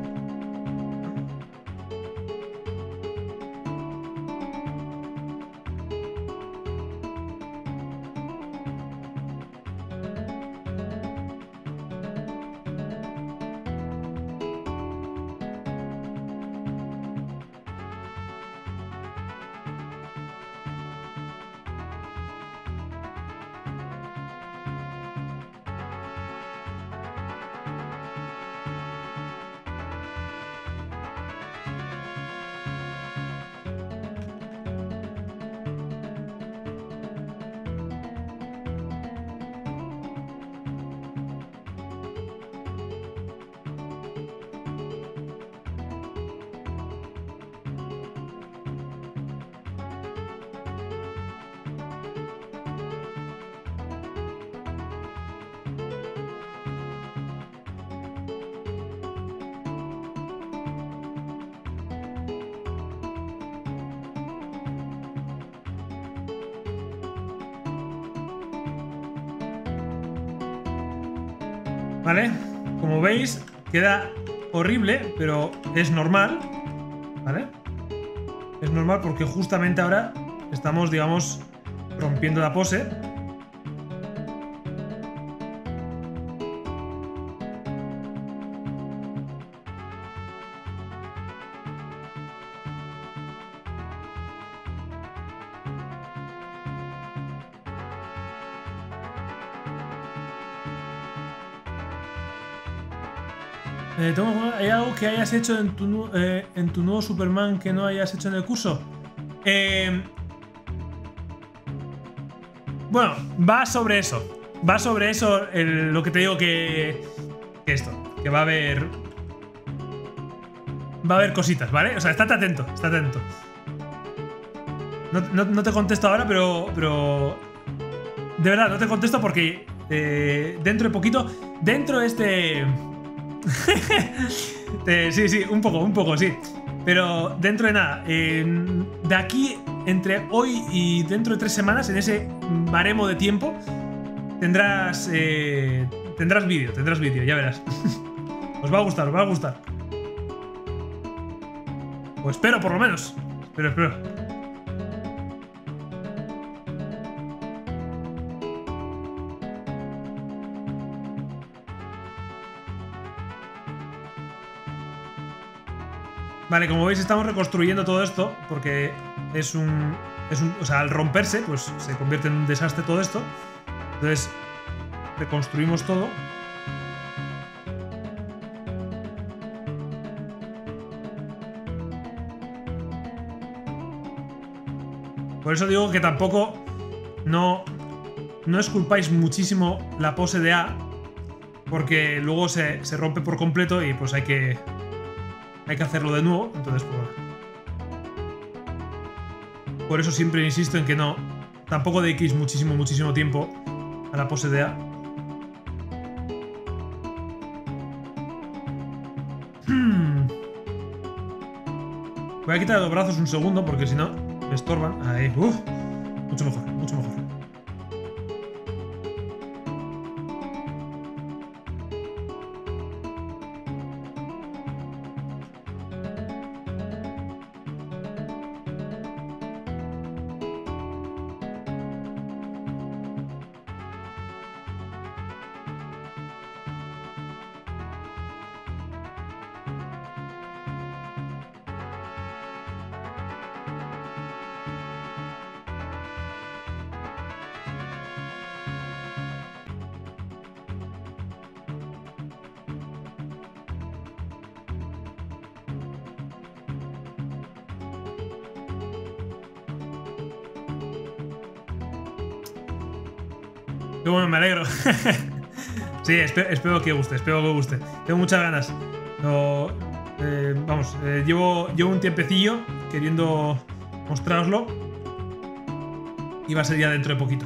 queda horrible, pero es normal. ¿Vale? Es normal porque justamente ahora estamos, digamos, rompiendo la pose. Que hayas hecho en tu, eh, en tu nuevo Superman que no hayas hecho en el curso? Eh, bueno, va sobre eso. Va sobre eso lo que te digo que, esto. Que va a haber... Va a haber cositas, ¿vale? O sea, estate atento, estate atento. No, te contesto ahora, pero, pero... De verdad, no te contesto porque eh, dentro de poquito... Dentro de este... [LAUGHS] sí, sí, un poco, un poco, sí. Pero dentro de nada, de aquí, entre hoy y dentro de tres semanas, en ese baremo de tiempo, tendrás, eh, tendrás vídeo, tendrás vídeo, ya verás. [LAUGHS] os va a gustar, os va a gustar. Pues espero, por lo menos. Espero, espero. Vale, como veis estamos reconstruyendo todo esto porque es un, es un... O sea, al romperse, pues se convierte en un desastre todo esto. Entonces, reconstruimos todo. Por eso digo que tampoco no, no esculpáis muchísimo la pose de A, porque luego se, se rompe por completo y pues hay que, hay que hacerlo de nuevo, entonces pues... Por eso siempre insisto en que no... Tampoco dediquéis muchísimo, muchísimo tiempo a la pose. Hmm. Voy a quitar los brazos un segundo porque si no me estorban. Ahí, mucho mejor, mucho mejor. [LAUGHS] sí, espero, que guste, espero que guste. Tengo muchas ganas. Eh, vamos, eh, llevo, llevo un tiempecillo queriendo mostraroslo. Y va a ser ya dentro de poquito.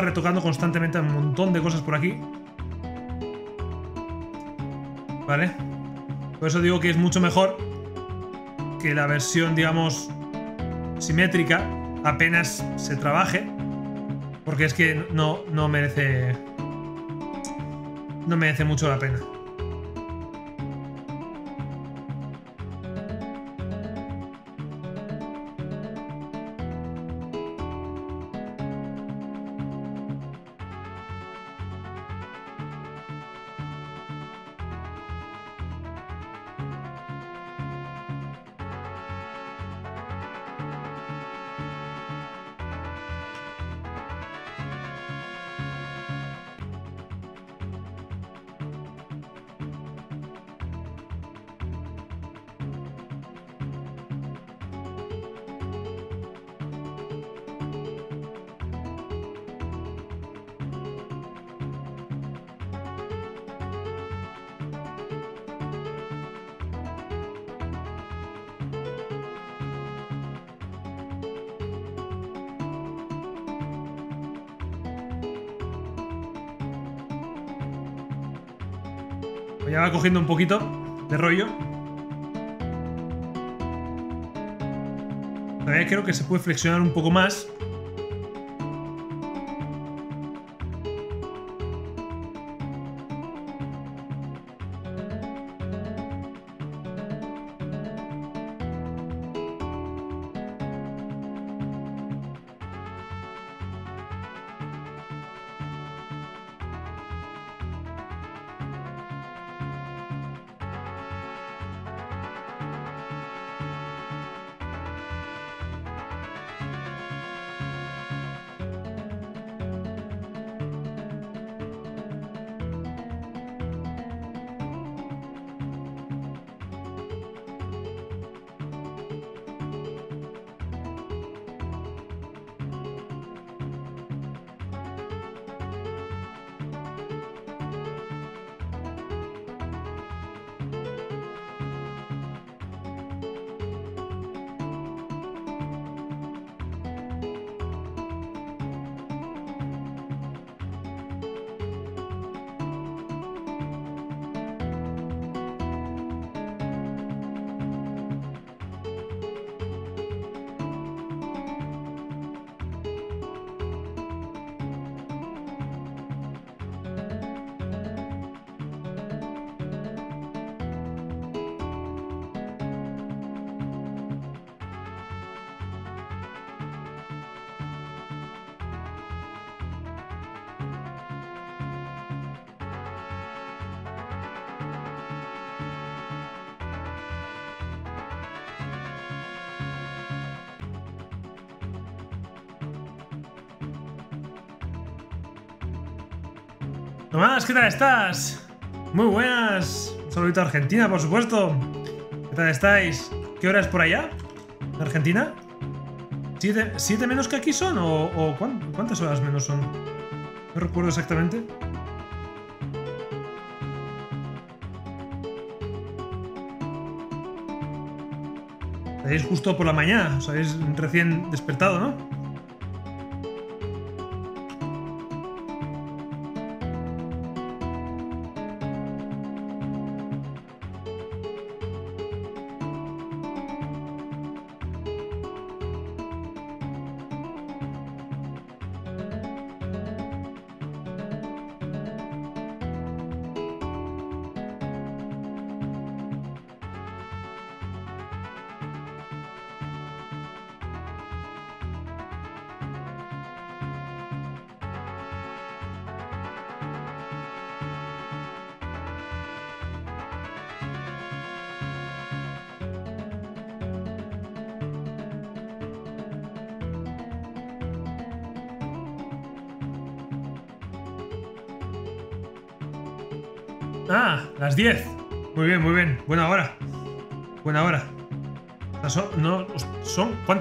Retocando constantemente un montón de cosas por aquí. Vale. Por eso digo que es mucho mejor que la versión, digamos, simétrica apenas se trabaje. Porque es que no, no merece... No merece mucho la pena. Ya va cogiendo un poquito de rollo. Todavía creo que se puede flexionar un poco más. ¿Qué tal estás? Muy buenas. Un saludito a Argentina, por supuesto. ¿Qué tal estáis? ¿Qué hora es por allá? ¿En Argentina? ¿Siete, menos que aquí son? ¿O, cuántas horas menos son? No recuerdo exactamente. Estáis justo por la mañana, os habéis recién despertado, ¿no?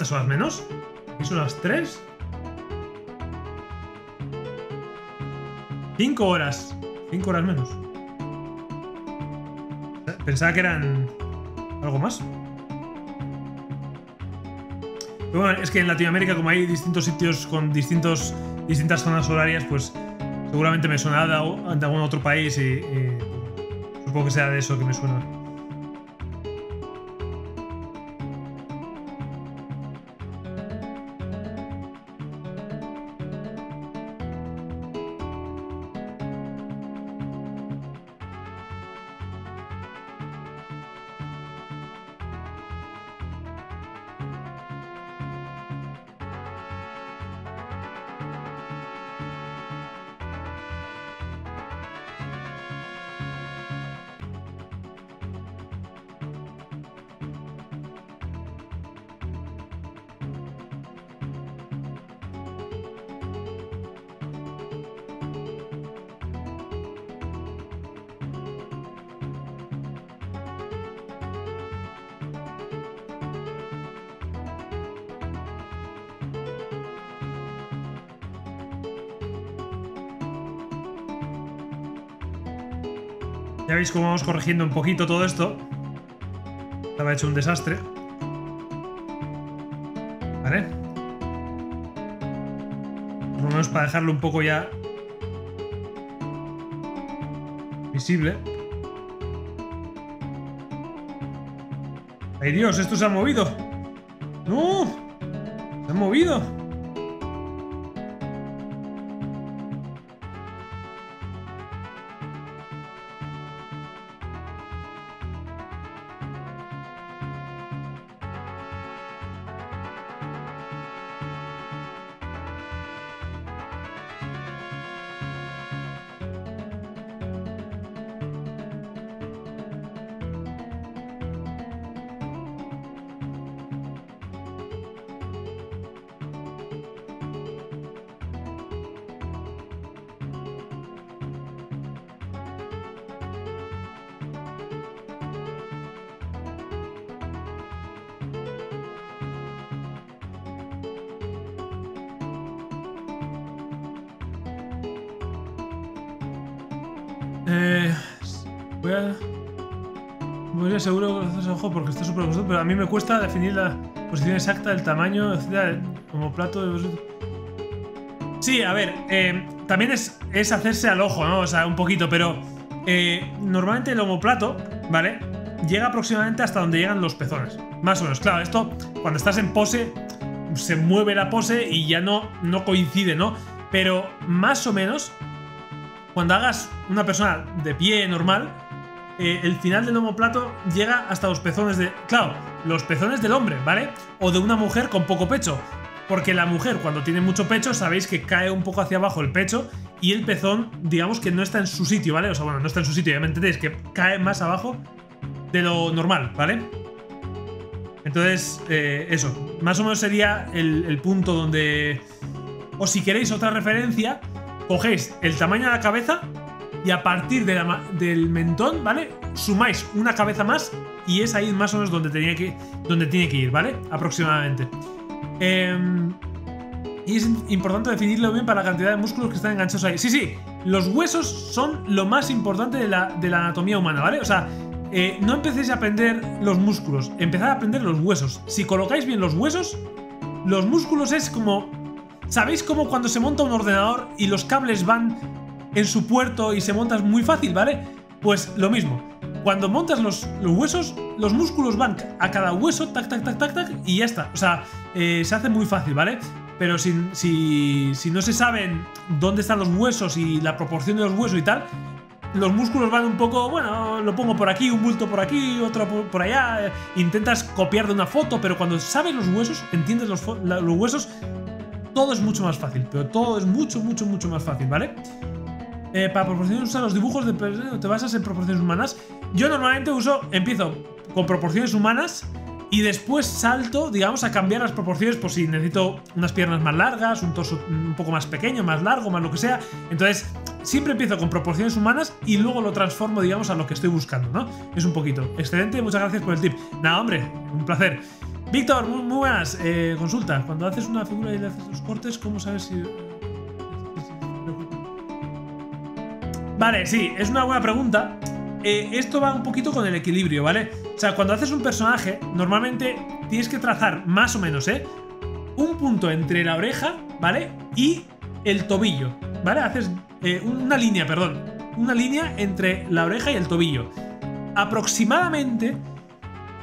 ¿Cuántas horas menos? ¿Y son las 3? 5 horas. 5 horas menos. Pensaba que eran algo más. Pero bueno, es que en Latinoamérica, como hay distintos sitios con distintos, distintas zonas horarias, pues seguramente me suena de, algún otro país y Supongo que sea de eso que me suena. veis cómo vamos corrigiendo un poquito todo esto. Estaba hecho un desastre. ¿Vale? Por lo menos para dejarlo un poco ya visible. ¡Ay Dios! ¡Esto se ha movido! A mí me cuesta definir la posición exacta, el tamaño, etcétera, como plato de... Sí, a ver, eh, también es, es, hacerse al ojo, ¿no? O sea, un poquito, pero eh, normalmente el homoplato, ¿vale? Llega aproximadamente hasta donde llegan los pezones. Más o menos, claro, esto cuando estás en pose se mueve la pose y ya no, no coincide, ¿no? Pero más o menos cuando hagas una persona de pie normal, eh, el final del homoplato llega hasta los pezones de... Claro, los pezones del hombre, ¿vale? O de una mujer con poco pecho. Porque la mujer, cuando tiene mucho pecho, sabéis que cae un poco hacia abajo el pecho y el pezón, digamos que no está en su sitio, ¿vale? O sea, bueno, no está en su sitio, ya me entendéis, que cae más abajo de lo normal, ¿vale? Entonces, eh, eso, más o menos sería el, el punto donde... O si queréis otra referencia, cogéis el tamaño de la cabeza y a partir de del mentón, ¿vale? Sumáis una cabeza más y es ahí más o menos donde, tenía que, donde tiene que ir, ¿vale? Aproximadamente. Em, y es importante definirlo bien para la cantidad de músculos que están enganchados ahí. Sí, sí, los huesos son lo más importante de la, de la anatomía humana, ¿vale? O sea, eh, no empecéis a aprender los músculos, empezad a aprender los huesos. Si colocáis bien los huesos, los músculos es como ¿Sabéis cómo cuando se monta un ordenador y los cables van en su puerto y se monta muy fácil, ¿vale? Pues lo mismo. Cuando montas los, huesos, los músculos van a cada hueso, tac, tac, tac, tac, tac, y ya está. O sea, eh, se hace muy fácil, ¿vale? Pero si, si, no se saben dónde están los huesos y la proporción de los huesos y tal, los músculos van un poco, bueno, lo pongo por aquí, un bulto por aquí, otro por, allá. Intentas copiar de una foto, pero cuando sabes los huesos, entiendes los, los huesos, todo es mucho más fácil, pero todo es mucho, mucho, mucho más fácil, ¿vale? Eh, para proporciones usar los dibujos de te basas en proporciones humanas. Yo normalmente uso, empiezo con proporciones humanas y después salto, digamos, a cambiar las proporciones por si necesito unas piernas más largas, un torso un poco más pequeño, más largo, más lo que sea. Entonces, siempre empiezo con proporciones humanas y luego lo transformo, digamos, a lo que estoy buscando, ¿no? Es un poquito. Excelente, muchas gracias por el tip. Nada, hombre, un placer. Víctor, muy, buenas. Eh, consulta, cuando haces una figura y le haces los cortes, ¿cómo sabes si...? Vale, sí, es una buena pregunta. Eh, esto va un poquito con el equilibrio, ¿vale? O sea, cuando haces un personaje, normalmente tienes que trazar más o menos, ¿eh? Un punto entre la oreja, ¿vale? Y el tobillo, ¿vale? Haces eh, una línea, perdón. Una línea entre la oreja y el tobillo. Aproximadamente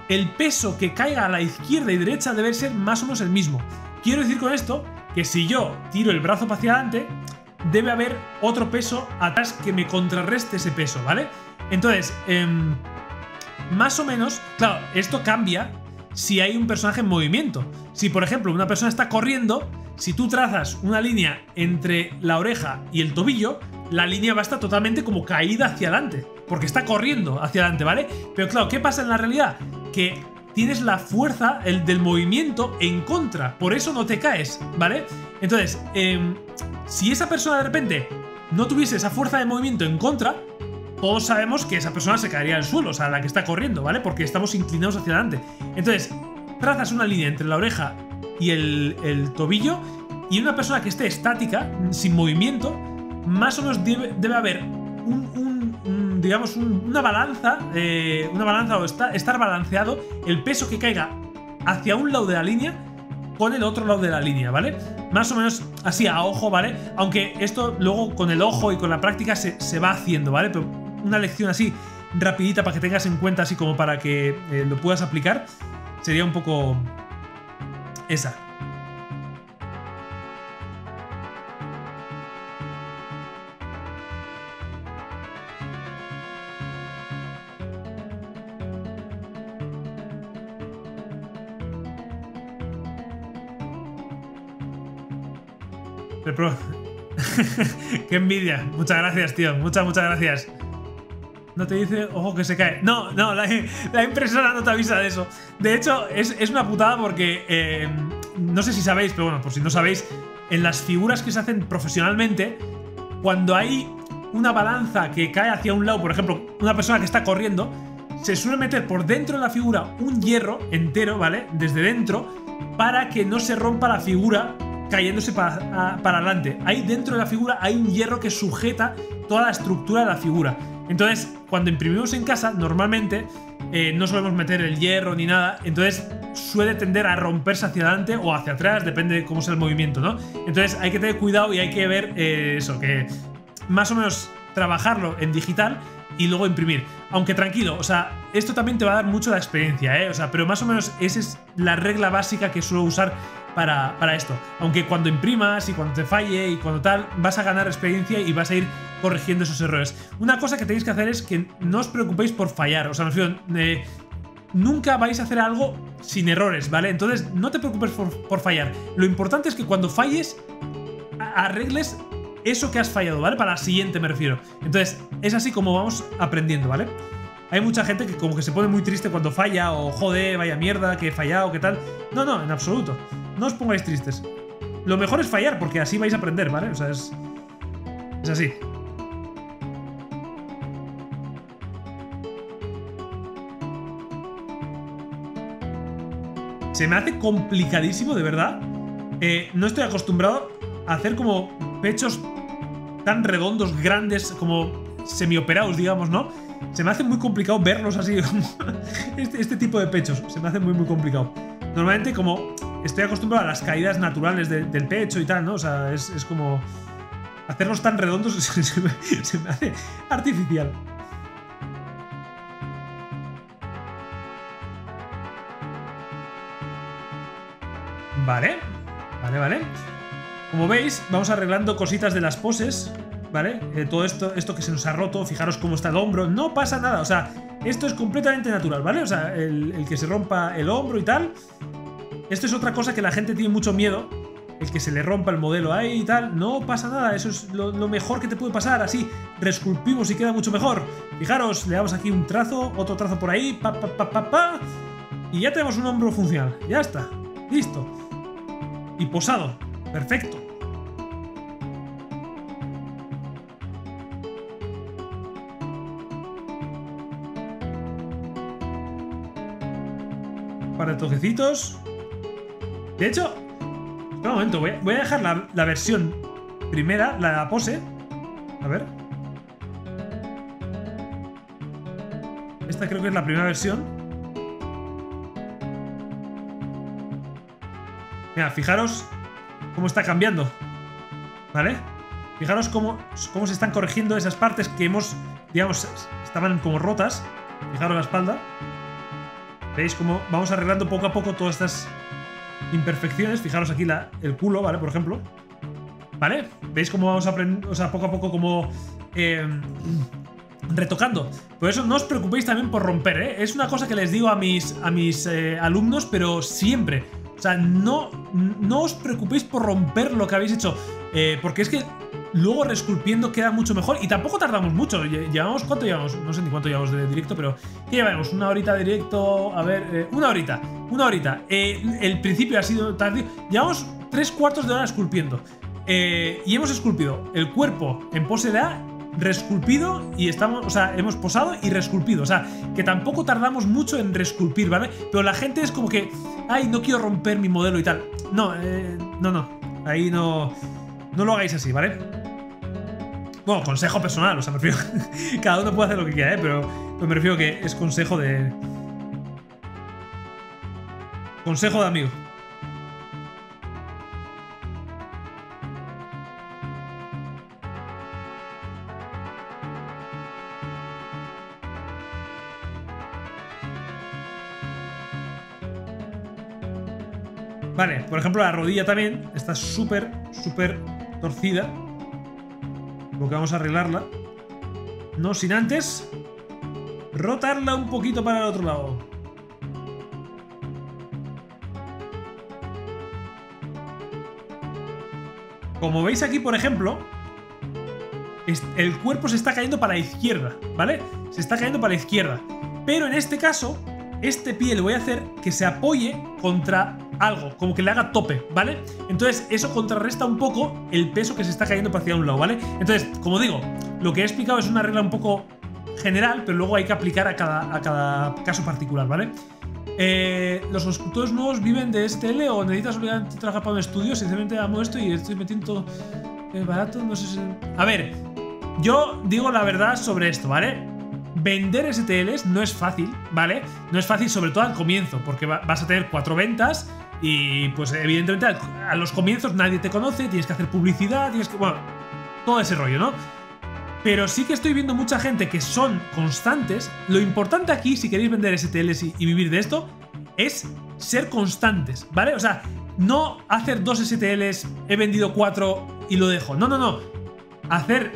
el peso que caiga a la izquierda y derecha debe ser más o menos el mismo. Quiero decir con esto que si yo tiro el brazo hacia adelante, debe haber otro peso atrás que me contrarreste ese peso, ¿vale? Entonces, em, más o menos, claro, esto cambia si hay un personaje en movimiento. Si, por ejemplo, una persona está corriendo, si tú trazas una línea entre la oreja y el tobillo, la línea va a estar totalmente como caída hacia adelante, porque está corriendo hacia adelante, ¿vale? Pero claro, ¿qué pasa en la realidad? que tienes la fuerza el del movimiento en contra. Por eso no te caes, ¿vale? Entonces, em, si esa persona de repente no tuviese esa fuerza de movimiento en contra, todos sabemos que esa persona se caería al suelo, o sea, la que está corriendo, ¿vale? Porque estamos inclinados hacia adelante. Entonces, trazas una línea entre la oreja y el, tobillo, y una persona que esté estática, sin movimiento, más o menos debe, debe haber un digamos, una balanza, eh, una balanza o estar balanceado el peso que caiga hacia un lado de la línea con el otro lado de la línea, ¿vale? Más o menos así a ojo, ¿vale? Aunque esto luego con el ojo y con la práctica se, va haciendo, ¿vale? Pero una lección así rapidita para que tengas en cuenta, así como para que eh, lo puedas aplicar. sería un poco esa. Pero, [LAUGHS] Qué envidia. Muchas gracias, tío. Muchas, muchas gracias. No te dice, ojo que se cae. No, no, la, impresora no te avisa de eso. De hecho, es, una putada porque eh, no sé si sabéis, pero bueno, por si no sabéis, en las figuras que se hacen profesionalmente, cuando hay una balanza que cae hacia un lado, por ejemplo, una persona que está corriendo, se suele meter por dentro de la figura un hierro entero, ¿vale? Desde dentro, para que no se rompa la figura cayéndose para, para adelante. Ahí dentro de la figura hay un hierro que sujeta toda la estructura de la figura. Entonces, cuando imprimimos en casa, normalmente eh, no solemos meter el hierro ni nada, entonces suele tender a romperse hacia adelante o hacia atrás, depende de cómo sea el movimiento, ¿no? Entonces hay que tener cuidado y hay que ver eh, eso, que más o menos trabajarlo en digital y luego imprimir. Aunque tranquilo, o sea, esto también te va a dar mucho la experiencia, ¿eh? O sea, pero más o menos esa es la regla básica que suelo usar para, esto. Aunque cuando imprimas y cuando te falle y cuando tal, vas a ganar experiencia y vas a ir corrigiendo esos errores. Una cosa que tenéis que hacer es que no os preocupéis por fallar. O sea, me refiero, eh, nunca vais a hacer algo sin errores, ¿vale? Entonces, no te preocupes por, por fallar. Lo importante es que cuando falles, arregles eso que has fallado, ¿vale? Para la siguiente me refiero. Entonces, es así como vamos aprendiendo, ¿vale? Hay mucha gente que como que se pone muy triste cuando falla o joder, vaya mierda, que he fallado, qué tal. No, no, en absoluto. No os pongáis tristes. Lo mejor es fallar, porque así vais a aprender, ¿vale? O sea, es... Es así. Se me hace complicadísimo, de verdad. Eh, no estoy acostumbrado a hacer como pechos tan redondos, grandes, como semioperados, digamos, ¿no? Se me hace muy complicado verlos así, [LAUGHS] este, este, tipo de pechos. Se me hace muy, muy complicado. Normalmente, como estoy acostumbrado a las caídas naturales del pecho y tal, ¿no? O sea, es, como... Hacerlos tan redondos [LAUGHS] se me, hace artificial. Vale, vale, vale. Como veis, vamos arreglando cositas de las poses, ¿vale? Eh, todo esto, esto que se nos ha roto, fijaros cómo está el hombro, no pasa nada, o sea, esto es completamente natural, ¿vale? O sea, el, el que se rompa el hombro y tal, esto es otra cosa que la gente tiene mucho miedo. El que se le rompa el modelo ahí y tal. No pasa nada, eso es lo, mejor que te puede pasar. Así, resculpimos y queda mucho mejor. Fijaros, le damos aquí un trazo, otro trazo por ahí, pa, pa, pa, pa, pa. Y ya tenemos un hombro funcional. Ya está. Listo. Y posado. Perfecto. Para toquecitos. De hecho, un momento, voy a, dejar la, versión primera, la, pose. A ver. Esta creo que es la primera versión. Mira, fijaros cómo está cambiando. ¿Vale? Fijaros cómo, cómo se están corrigiendo esas partes que hemos, digamos, estaban como rotas. Fijaros la espalda. ¿Veis cómo vamos arreglando poco a poco todas estas imperfecciones. Fijaros aquí la, el culo, ¿vale? Por ejemplo. ¿Vale? ¿Veis cómo vamos a aprender, o sea, poco a poco como... Eh, retocando. Por eso no os preocupéis también por romper, ¿eh? Es una cosa que les digo a mis, a mis eh, alumnos, pero siempre. O sea, no, no os preocupéis por romper lo que habéis hecho. Eh, porque es que luego resculpiendo queda mucho mejor y tampoco tardamos mucho. Llevamos, ¿cuánto llevamos? No sé ni cuánto llevamos de directo, pero ¿qué llevamos? Una horita de directo, a ver, eh, una horita, una horita. Eh, el principio ha sido tardío. Llevamos tres cuartos de hora esculpiendo. Eh, y hemos esculpido el cuerpo en pose de A, resculpido y estamos, o sea, hemos posado y resculpido. O sea, que tampoco tardamos mucho en resculpir, ¿vale? Pero la gente es como que, ay, no quiero romper mi modelo y tal. No, no, no. Ahí no, no lo hagáis así, ¿vale? Bueno, consejo personal, o sea, me refiero. [LAUGHS] cada uno puede hacer lo que quiera, ¿eh? Pero, me refiero que es consejo de. Consejo de amigo. Vale, por ejemplo, la rodilla también está súper, súper torcida. Porque vamos a arreglarla. No sin antes rotarla un poquito para el otro lado. Como veis aquí, por ejemplo, el cuerpo se está cayendo para la izquierda, ¿vale? Se está cayendo para la izquierda. Pero en este caso, este pie le voy a hacer que se apoye contra algo, como que le haga tope, ¿vale? Entonces eso contrarresta un poco el peso que se está cayendo hacia un lado, ¿vale? Entonces, como digo, lo que he explicado es una regla un poco general, pero luego hay que aplicar a cada, a cada caso particular, ¿vale? Eh, ¿Los escultores nuevos viven de STL o necesitas obligadamente trabajar para un estudio? Sinceramente amo esto y estoy metiendo eh, barato, no sé si... A ver, yo digo la verdad sobre esto, ¿vale? Vender STLs no es fácil, ¿vale? No es fácil sobre todo al comienzo, porque vas a tener cuatro ventas y pues evidentemente a los comienzos nadie te conoce, tienes que hacer publicidad, tienes que... Bueno, todo ese rollo, ¿no? Pero sí que estoy viendo mucha gente que son constantes. Lo importante aquí, si queréis vender STLs y, vivir de esto, es ser constantes, ¿vale? O sea, no hacer dos STLs, he vendido cuatro y lo dejo. No, no, no. Hacer,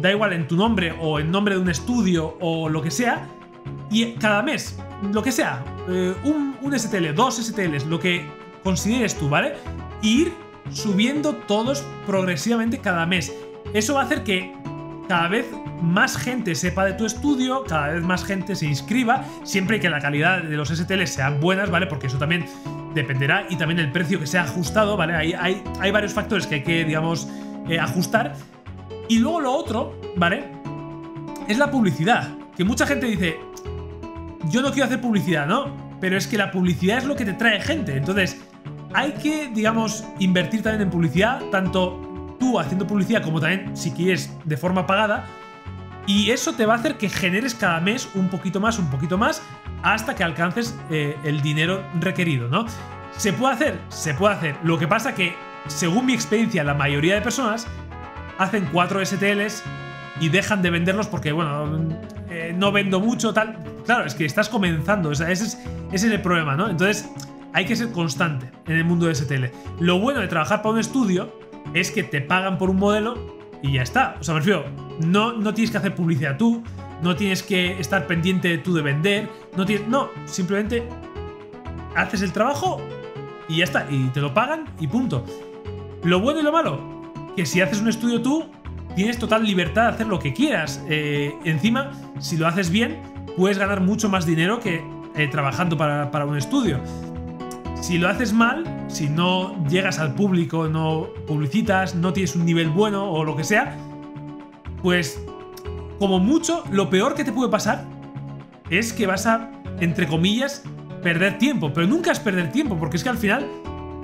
da igual en tu nombre o en nombre de un estudio o lo que sea, y cada mes, lo que sea, eh, un, un STL, dos STLs, lo que consideres tú, ¿vale? ir subiendo todos progresivamente cada mes. Eso va a hacer que cada vez más gente sepa de tu estudio, cada vez más gente se inscriba, siempre que la calidad de los STLs sean buenas, ¿vale? Porque eso también dependerá y también el precio que sea ajustado, ¿vale? Hay, hay, hay varios factores que hay que, digamos, eh, ajustar. Y luego lo otro, ¿vale? Es la publicidad. Que mucha gente dice, yo no quiero hacer publicidad, ¿no? Pero es que la publicidad es lo que te trae gente. Entonces, hay que, digamos, invertir también en publicidad, tanto tú haciendo publicidad como también, si quieres, de forma pagada. Y eso te va a hacer que generes cada mes un poquito más, un poquito más, hasta que alcances eh, el dinero requerido, ¿no? ¿Se puede hacer? Se puede hacer. Lo que pasa que, según mi experiencia, la mayoría de personas hacen 4 STLs y dejan de venderlos porque, bueno, eh, no vendo mucho, tal. Claro, es que estás comenzando, ese, es, ese es el problema, ¿no? Entonces, hay que ser constante en el mundo de STL. Lo bueno de trabajar para un estudio es que te pagan por un modelo y ya está. O sea, me refiero, no, no tienes que hacer publicidad tú, no tienes que estar pendiente tú de vender, no tienes. No, simplemente haces el trabajo y ya está. Y te lo pagan y punto. Lo bueno y lo malo, que si haces un estudio tú, tienes total libertad de hacer lo que quieras. Eh, encima, si lo haces bien, puedes ganar mucho más dinero que eh, trabajando para, para un estudio. Si lo haces mal, si no llegas al público, no publicitas, no tienes un nivel bueno o lo que sea, pues como mucho, lo peor que te puede pasar es que vas a, entre comillas, perder tiempo. Pero nunca es perder tiempo, porque es que al final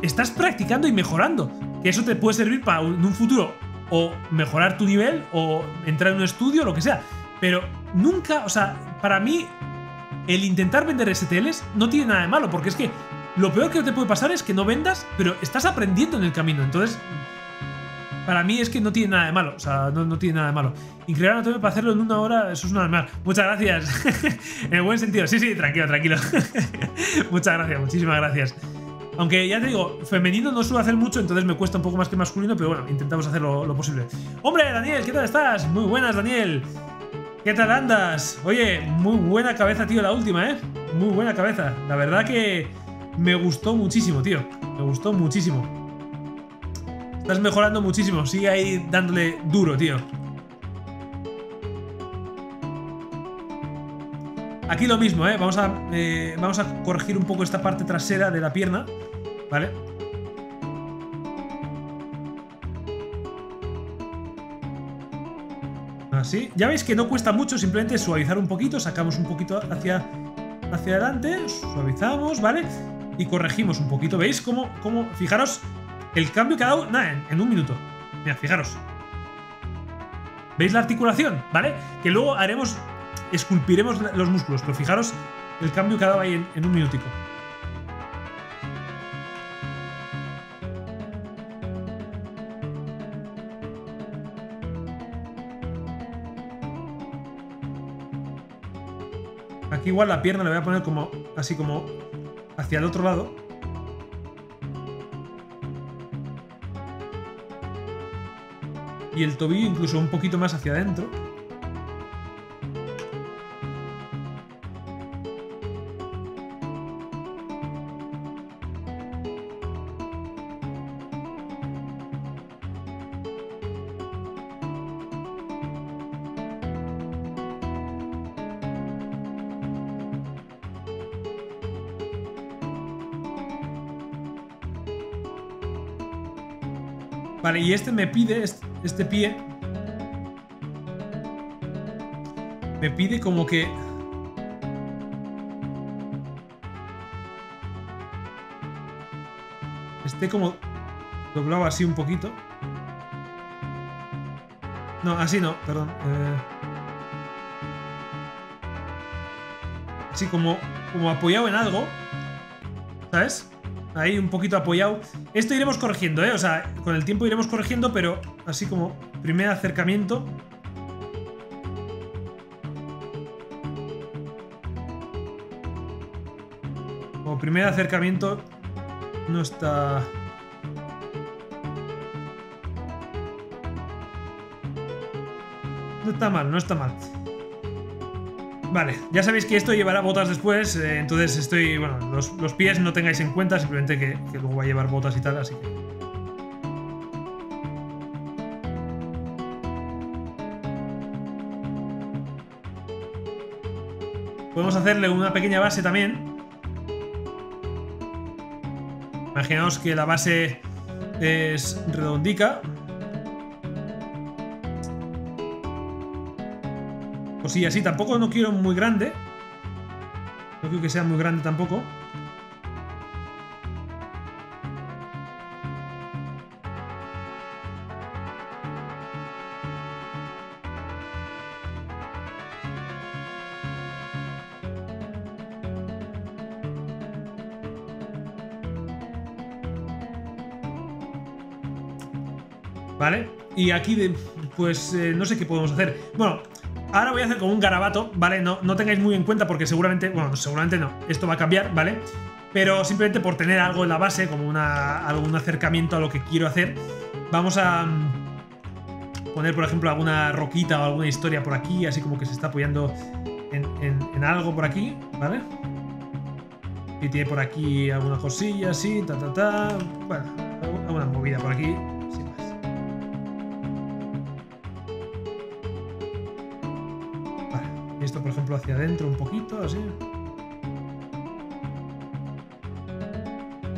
estás practicando y mejorando. Que eso te puede servir para un futuro o mejorar tu nivel o entrar en un estudio, lo que sea. Pero nunca, o sea, para mí, el intentar vender STLs no tiene nada de malo, porque es que lo peor que te puede pasar es que no vendas, pero estás aprendiendo en el camino. Entonces, para mí es que no tiene nada de malo. O sea, no, tiene nada de malo. Increíble para hacerlo en una hora, eso es una mal. Muchas gracias. [LAUGHS] en el buen sentido. Sí, sí, tranquilo, tranquilo. [LAUGHS] Muchas gracias, muchísimas gracias. Aunque ya te digo, femenino no suelo hacer mucho, entonces me cuesta un poco más que masculino, pero bueno, intentamos hacer lo, posible. ¡Hombre, Daniel! ¿Qué tal estás? Muy buenas, Daniel. ¿Qué tal andas? Oye, muy buena cabeza, tío, la última, ¿eh? Muy buena cabeza. La verdad que me gustó muchísimo, tío. Me gustó muchísimo. Estás mejorando muchísimo. Sigue ahí dándole duro, tío. Aquí lo mismo, ¿eh? Vamos a, eh, vamos a corregir un poco esta parte trasera de la pierna. ¿Vale? Así. Ya veis que no cuesta mucho, simplemente suavizar un poquito. Sacamos un poquito hacia, hacia adelante. Suavizamos, ¿vale? y corregimos un poquito. ¿Veis cómo, cómo fijaros, el cambio que ha dado, en, un minuto. Mira, fijaros. ¿Veis la articulación? ¿Vale? Que luego haremos, esculpiremos los músculos, pero fijaros el cambio que ha dado ahí en, en un minutico. Aquí igual la pierna la voy a poner como así como hacia el otro lado. Y el tobillo incluso un poquito más hacia adentro. Vale, y este me pide, este, pie... Me pide como que... Esté como doblado así un poquito. No, así no, perdón. Eh... Así como, como apoyado en algo. ¿Sabes? Ahí un poquito apoyado. Esto iremos corrigiendo, ¿eh? O sea, con el tiempo iremos corrigiendo, pero así como primer acercamiento. Como primer acercamiento no está... No está mal, no está mal. Vale, ya sabéis que esto llevará botas después, eh, entonces estoy, bueno, los, pies no tengáis en cuenta, simplemente que, que luego va a llevar botas y tal, así que... Podemos hacerle una pequeña base también. Imaginaos que la base es redondica. Sí, así. Tampoco no quiero muy grande. No quiero que sea muy grande tampoco. ¿Vale? Y aquí, pues, eh, no sé qué podemos hacer. Bueno, Ahora voy a hacer como un garabato, ¿vale? No, no tengáis muy en cuenta porque seguramente, bueno, seguramente no, esto va a cambiar, ¿vale? Pero simplemente por tener algo en la base, como una, algún acercamiento a lo que quiero hacer, vamos a mm, poner, por ejemplo, alguna roquita o alguna historia por aquí, así como que se está apoyando en, algo por aquí, ¿vale? Y tiene por aquí alguna cosilla así, ta, ta, ta. Bueno, alguna movida por aquí. Adentro un poquito, así.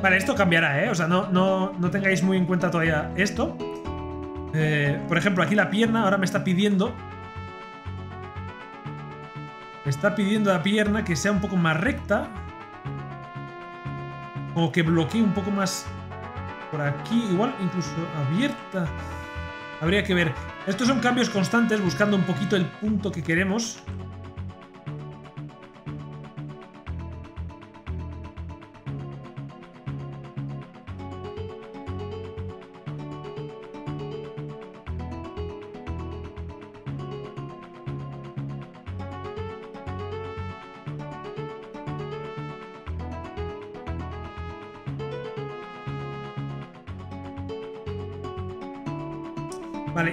Vale, esto cambiará, ¿eh? O sea, no, no, no tengáis muy en cuenta todavía esto. Eh, por ejemplo, aquí la pierna ahora me está pidiendo... Me está pidiendo la pierna que sea un poco más recta. O que bloquee un poco más por aquí. Igual incluso abierta. Habría que ver. Estos son cambios constantes buscando un poquito el punto que queremos.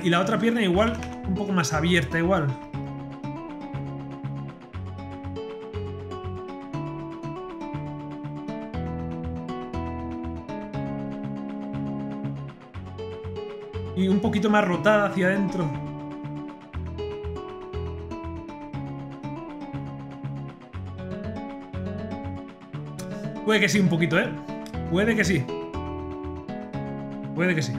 Y la otra pierna igual, un poco más abierta igual. Y un poquito más rotada hacia adentro. Puede que sí, un poquito, ¿eh? Puede que sí. Puede que sí.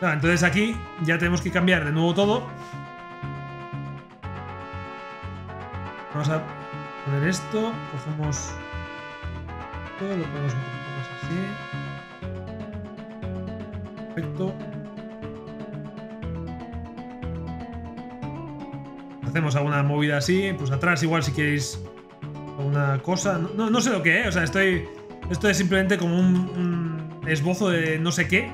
Entonces aquí ya tenemos que cambiar de nuevo todo. Vamos a poner esto, cogemos todo, lo ponemos un poquito más así. Perfecto. Hacemos alguna movida así, pues atrás igual si queréis alguna cosa. No, no sé lo que es, o sea, estoy. Esto es simplemente como un esbozo de no sé qué.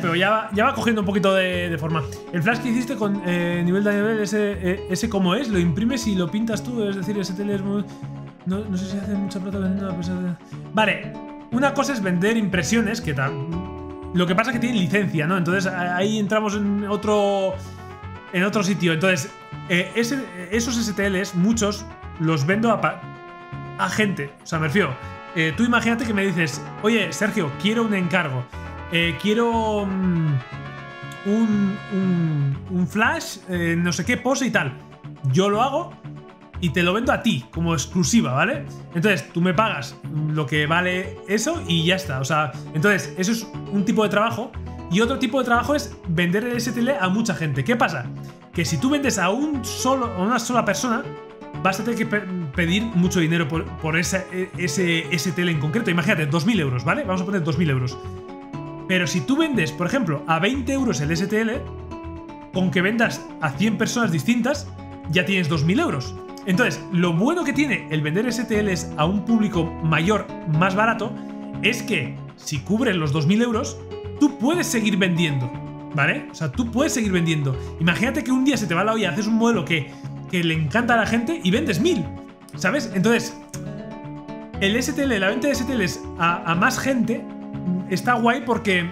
Pero ya va, ya va cogiendo un poquito de, forma. El flash que hiciste con eh, nivel de nivel, ese, eh, ese como es, lo imprimes y lo pintas tú, es decir, ese tele es muy... No, no sé si hace mucha plata vendiendo de... Vale, una cosa es vender impresiones, que tal... Lo que pasa es que tienen licencia, ¿no? Entonces ahí entramos en otro... En otro sitio. Entonces, eh, esos STLs, muchos, los vendo a, a gente. O sea, me refiero... tú imagínate que me dices, oye, Sergio, quiero un encargo. Eh, quiero mm, un, un, flash, eh, no sé qué, pose y tal. Yo lo hago y te lo vendo a ti como exclusiva, ¿vale? Entonces tú me pagas lo que vale eso y ya está. O sea, entonces eso es un tipo de trabajo. Y otro tipo de trabajo es vender el STL a mucha gente. ¿Qué pasa? Que si tú vendes a un solo, a una sola persona, vas a tener que pedir mucho dinero por, por e, ese STL en concreto. Imagínate, 2.000 euros, ¿vale? Vamos a poner 2.000 euros. Pero si tú vendes, por ejemplo, a 20 euros el STL, con que vendas a 100 personas distintas, ya tienes 2.000 euros. Entonces, lo bueno que tiene el vender STLs a un público mayor, más barato, es que si cubres los 2.000 euros, tú puedes seguir vendiendo. ¿Vale? O sea, tú puedes seguir vendiendo. Imagínate que un día se te va la olla, haces un modelo que, que le encanta a la gente y vendes 1.000. ¿Sabes? Entonces, el STL, la venta de STLs a, a más gente está guay porque...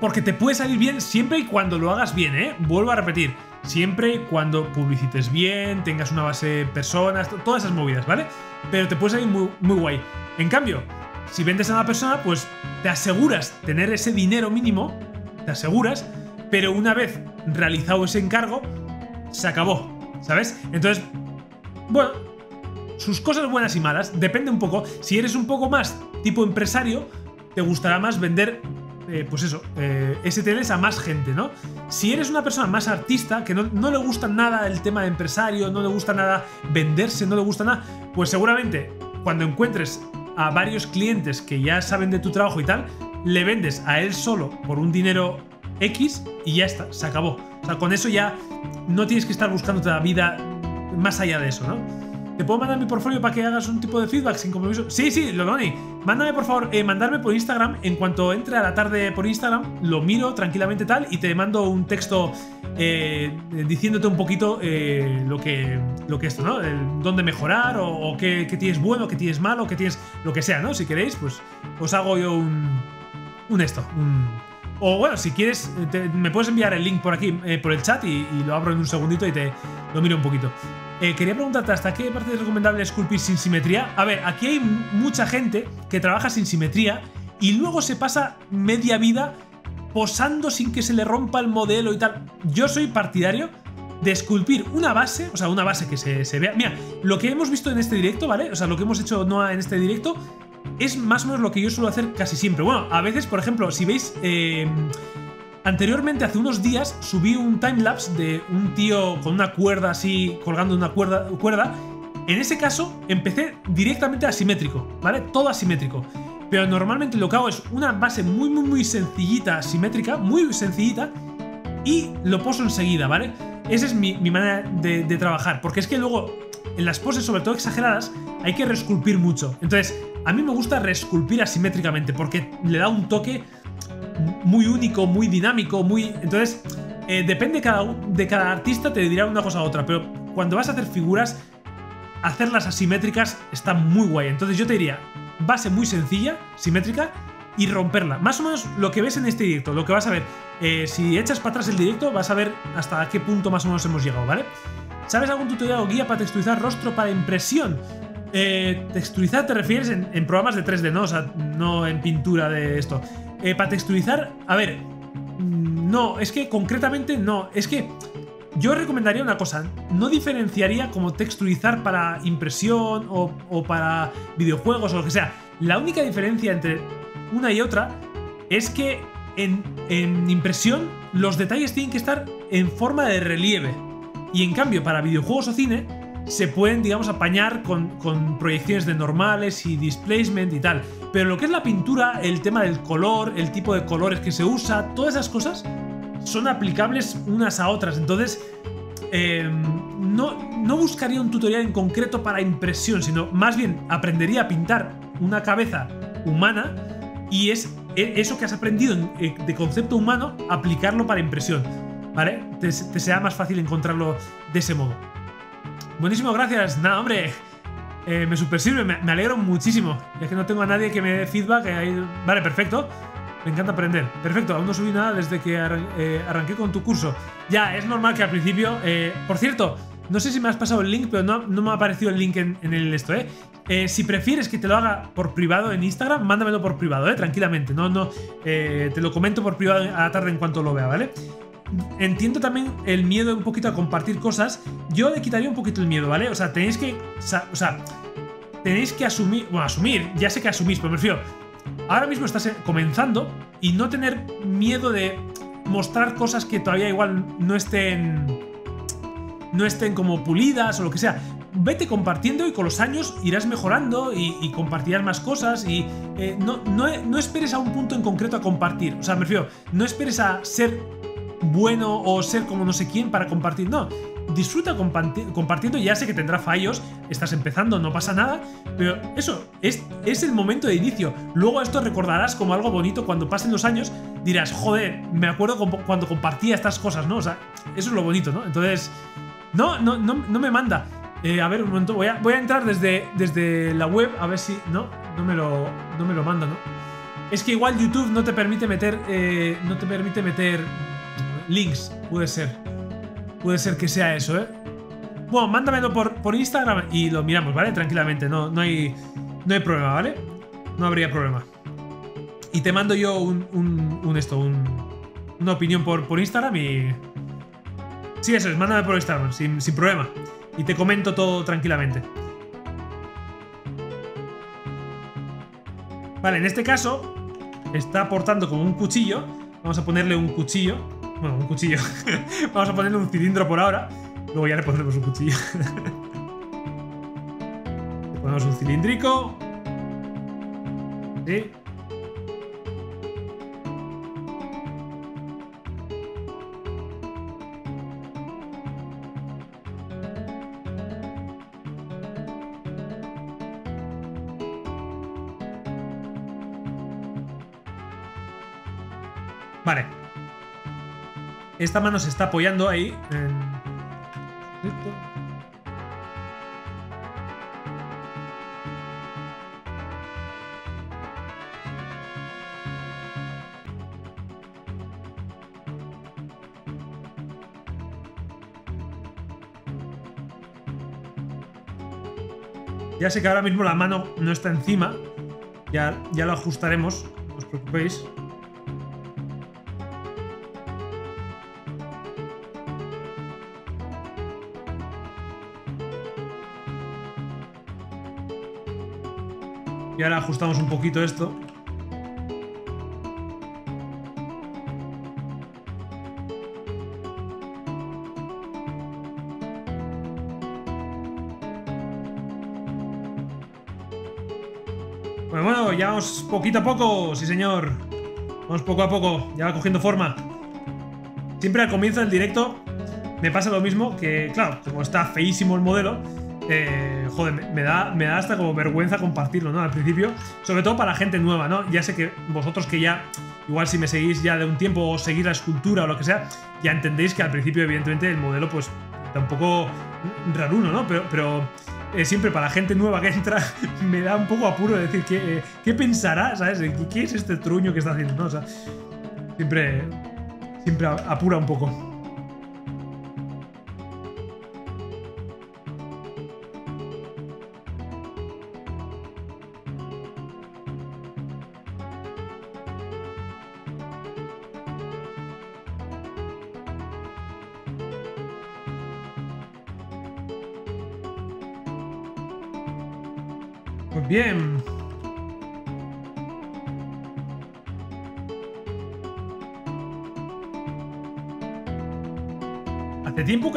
Porque te puede salir bien siempre y cuando lo hagas bien, ¿eh? Vuelvo a repetir. Siempre y cuando publicites bien, tengas una base de personas, todas esas movidas, ¿vale? Pero te puede salir muy, muy guay. En cambio, si vendes a una persona, pues te aseguras tener ese dinero mínimo, te aseguras, pero una vez realizado ese encargo, se acabó, ¿sabes? Entonces, bueno, sus cosas buenas y malas, depende un poco. Si eres un poco más tipo empresario, te gustará más vender, eh, pues eso, eh, STLs a más gente, ¿no? Si eres una persona más artista, que no, le gusta nada el tema de empresario, no le gusta nada venderse, no le gusta nada, pues seguramente cuando encuentres a varios clientes que ya saben de tu trabajo y tal, le vendes a él solo por un dinero X y ya está, se acabó. O sea, con eso ya no tienes que estar buscando la vida más allá de eso, ¿no? ¿Te puedo mandar mi portfolio para que hagas un tipo de feedback sin compromiso? Sí, sí, Loloni. Mándame, por favor, eh, mandarme por Instagram. En cuanto entre a la tarde por Instagram, lo miro tranquilamente tal y te mando un texto eh, diciéndote un poquito eh, lo que lo que esto, ¿no? dónde mejorar o, qué, tienes bueno, qué tienes malo, qué tienes lo que sea, ¿no? Si queréis, pues os hago yo un, un esto, o bueno, si quieres, me puedes enviar el link por aquí, por el chat y, lo abro en un segundito y te lo miro un poquito. Eh, quería preguntarte, ¿hasta qué parte es recomendable esculpir sin simetría? A ver, aquí hay mucha gente que trabaja sin simetría y luego se pasa media vida posando sin que se le rompa el modelo y tal. Yo soy partidario de esculpir una base, o sea, una base que se, vea. Mira, lo que hemos visto en este directo, ¿vale? O sea, lo que hemos hecho Noah en este directo es más o menos lo que yo suelo hacer casi siempre. Bueno, a veces, por ejemplo, si veis... Eh, Anteriormente, hace unos días, subí un timelapse de un tío con una cuerda así, colgando una cuerda, cuerda. En ese caso, empecé directamente asimétrico, ¿vale? Todo asimétrico. Pero normalmente lo que hago es una base muy, muy, muy sencillita, asimétrica, muy sencillita, y lo poso enseguida, ¿vale? Esa es mi, manera de, de, trabajar, porque es que luego, en las poses, sobre todo exageradas, hay que resculpir mucho. Entonces, a mí me gusta resculpir asimétricamente, porque le da un toque muy único, muy dinámico, muy... Entonces, eh, depende cada, de cada artista, te dirá una cosa u otra, pero cuando vas a hacer figuras, hacerlas asimétricas está muy guay. Entonces yo te diría, base muy sencilla, simétrica, y romperla. Más o menos lo que ves en este directo, lo que vas a ver. Eh, si echas para atrás el directo, vas a ver hasta qué punto más o menos hemos llegado, ¿vale? ¿Sabes algún tutorial o guía para texturizar rostro para impresión? Eh, texturizar te refieres en, en, programas de 3D, ¿no? O sea, no en pintura de esto. Eh, para texturizar, a ver, mm, no, es que concretamente no, es que yo recomendaría una cosa, no diferenciaría como texturizar para impresión o, para videojuegos o lo que sea. La única diferencia entre una y otra es que en, en impresión los detalles tienen que estar en forma de relieve. Y en cambio, para videojuegos o cine, se pueden, digamos, apañar con, proyecciones de normales y displacement y tal. Pero lo que es la pintura, el tema del color, el tipo de colores que se usa, todas esas cosas son aplicables unas a otras. Entonces, em, no, no buscaría un tutorial en concreto para impresión, sino más bien aprendería a pintar una cabeza humana y es e, eso que has aprendido eh, de concepto humano, aplicarlo para impresión, ¿vale? Te, te sea más fácil encontrarlo de ese modo. Buenísimo, gracias. Nada, hombre. Eh, me super sirve, me, alegro muchísimo. Ya que no tengo a nadie que me dé feedback. Vale, perfecto. Me encanta aprender. Perfecto, aún no subí nada desde que eh, arranqué con tu curso. Ya, es normal que al principio... Eh, por cierto, no sé si me has pasado el link, pero no, me ha aparecido el link en, el esto, ¿eh? Si prefieres que te lo haga por privado en Instagram, mándamelo por privado, ¿eh? Tranquilamente. No, no, te lo comento por privado a la tarde en cuanto lo vea, ¿vale? Entiendo también el miedo un poquito a compartir cosas. Yo le quitaría un poquito el miedo, ¿vale? O sea, tenéis que. O sea, tenéis que asumir. Bueno, asumir, ya sé que asumís, pero me refiero. Ahora mismo estás comenzando y no tener miedo de mostrar cosas que todavía igual no estén. No estén como pulidas o lo que sea. Vete compartiendo y con los años irás mejorando y, compartirás más cosas y eh, no, no, no esperes a un punto en concreto a compartir. O sea, me refiero, no esperes a ser bueno o ser como no sé quién para compartir. No, disfruta compartiendo. Ya sé que tendrá fallos, estás empezando, no pasa nada, pero eso es, es el momento de inicio. Luego esto recordarás como algo bonito cuando pasen los años. Dirás, joder, me acuerdo cuando compartía estas cosas, ¿no? O sea, eso es lo bonito, ¿no? Entonces, no, no, no, no me manda. Eh, a ver, un momento, voy a, voy a entrar desde, desde la web a ver si. No, no me lo, no me lo manda, ¿no? Es que igual YouTube no te permite meter. Eh, no te permite meter links, puede ser. Puede ser que sea eso, ¿eh? Bueno, mándamelo por, por Instagram y lo miramos, ¿vale? Tranquilamente, no, no, hay, no hay problema, ¿vale? No habría problema. Y te mando yo un, un, esto, un, una opinión por, por Instagram y... Sí, eso es, mándame por Instagram, sin, sin problema. Y te comento todo tranquilamente. Vale, en este caso está aportando como un cuchillo. Vamos a ponerle un cuchillo. Bueno, un cuchillo. [LAUGHS] Vamos a ponerle un cilindro por ahora. Luego ya le pondremos un cuchillo. [LAUGHS] le ponemos un cilíndrico. Sí. Vale. Esta mano se está apoyando ahí en... Ya sé que ahora mismo la mano no está encima. Ya, ya lo ajustaremos, no os preocupéis. Y ahora ajustamos un poquito esto. Bueno, bueno, ya vamos poquito a poco, sí señor. Vamos poco a poco, ya va cogiendo forma. Siempre al comienzo del directo me pasa lo mismo, que claro, como está feísimo el modelo, eh, joder, me, da, hasta como vergüenza compartirlo, ¿no? Al principio, sobre todo para gente nueva, ¿no? Ya sé que vosotros que ya, igual si me seguís ya de un tiempo o seguís la escultura o lo que sea, ya entendéis que al principio, evidentemente, el modelo, pues, está un poco raruno, ¿no? Pero, pero eh, siempre para gente nueva que entra, [LAUGHS] me da un poco apuro de decir, ¿qué, eh, ¿qué pensará, ¿sabes? ¿Qué, es este truño que está haciendo, ¿no? O sea, siempre, siempre apura un poco.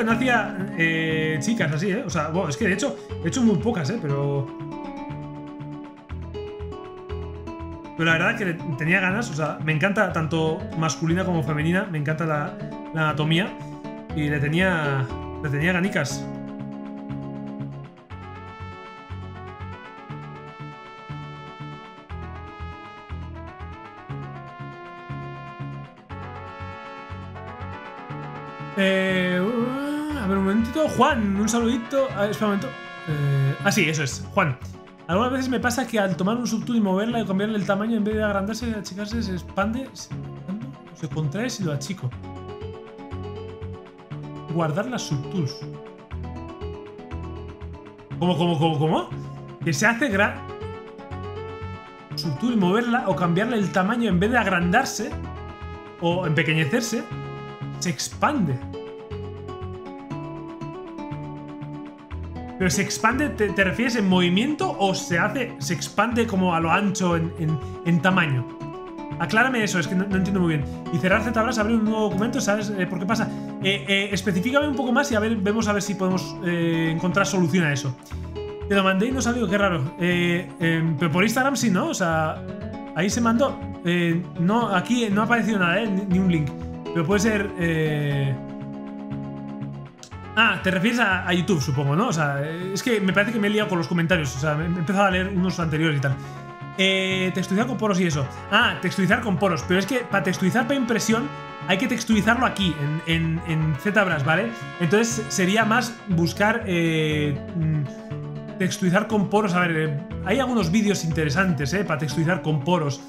No hacía eh, chicas así, ¿eh? O sea, es que de hecho, he hecho muy pocas, ¿eh? Pero... Pero la verdad que tenía ganas, o sea, me encanta tanto masculina como femenina, me encanta la, la anatomía y le tenía, le tenía ganicas. Juan, un saludito. A espera un momento. Eh, ah, sí, eso es. Juan. Algunas veces me pasa que al tomar un subtool y moverla y cambiarle el tamaño, en vez de agrandarse y achicarse, se expande, se, se contrae si lo achico. Guardar las subtools. ¿Cómo, cómo, cómo, cómo? Que se hace gran... Subtool y moverla o cambiarle el tamaño en vez de agrandarse o empequeñecerse, se expande. ¿Pero se expande, te, refieres en movimiento o se hace, se expande como a lo ancho en, tamaño? Aclárame eso, es que no, entiendo muy bien. Y cerrar ZBrush, abrir un nuevo documento, ¿sabes eh, por qué pasa? Eh, eh, especifícame un poco más y a ver, vemos a ver si podemos eh, encontrar solución a eso. Te lo mandé y no salió, qué raro. Em, pero por Instagram sí, ¿no? O sea, ahí se mandó. no, aquí no ha aparecido nada, ¿eh? Ni, un link. Pero puede ser... Ah, te refieres a, YouTube, supongo, ¿no? O sea, es que me parece que me he liado con los comentarios. O sea, he empezado a leer unos anteriores y tal. Eh, texturizar con poros y eso. Ah, texturizar con poros. Pero es que para texturizar para impresión hay que texturizarlo aquí, en, en, ZBrush, ¿vale? Entonces sería más buscar eh, mm, texturizar con poros. A ver, eh, hay algunos vídeos interesantes, ¿eh? Para texturizar con poros.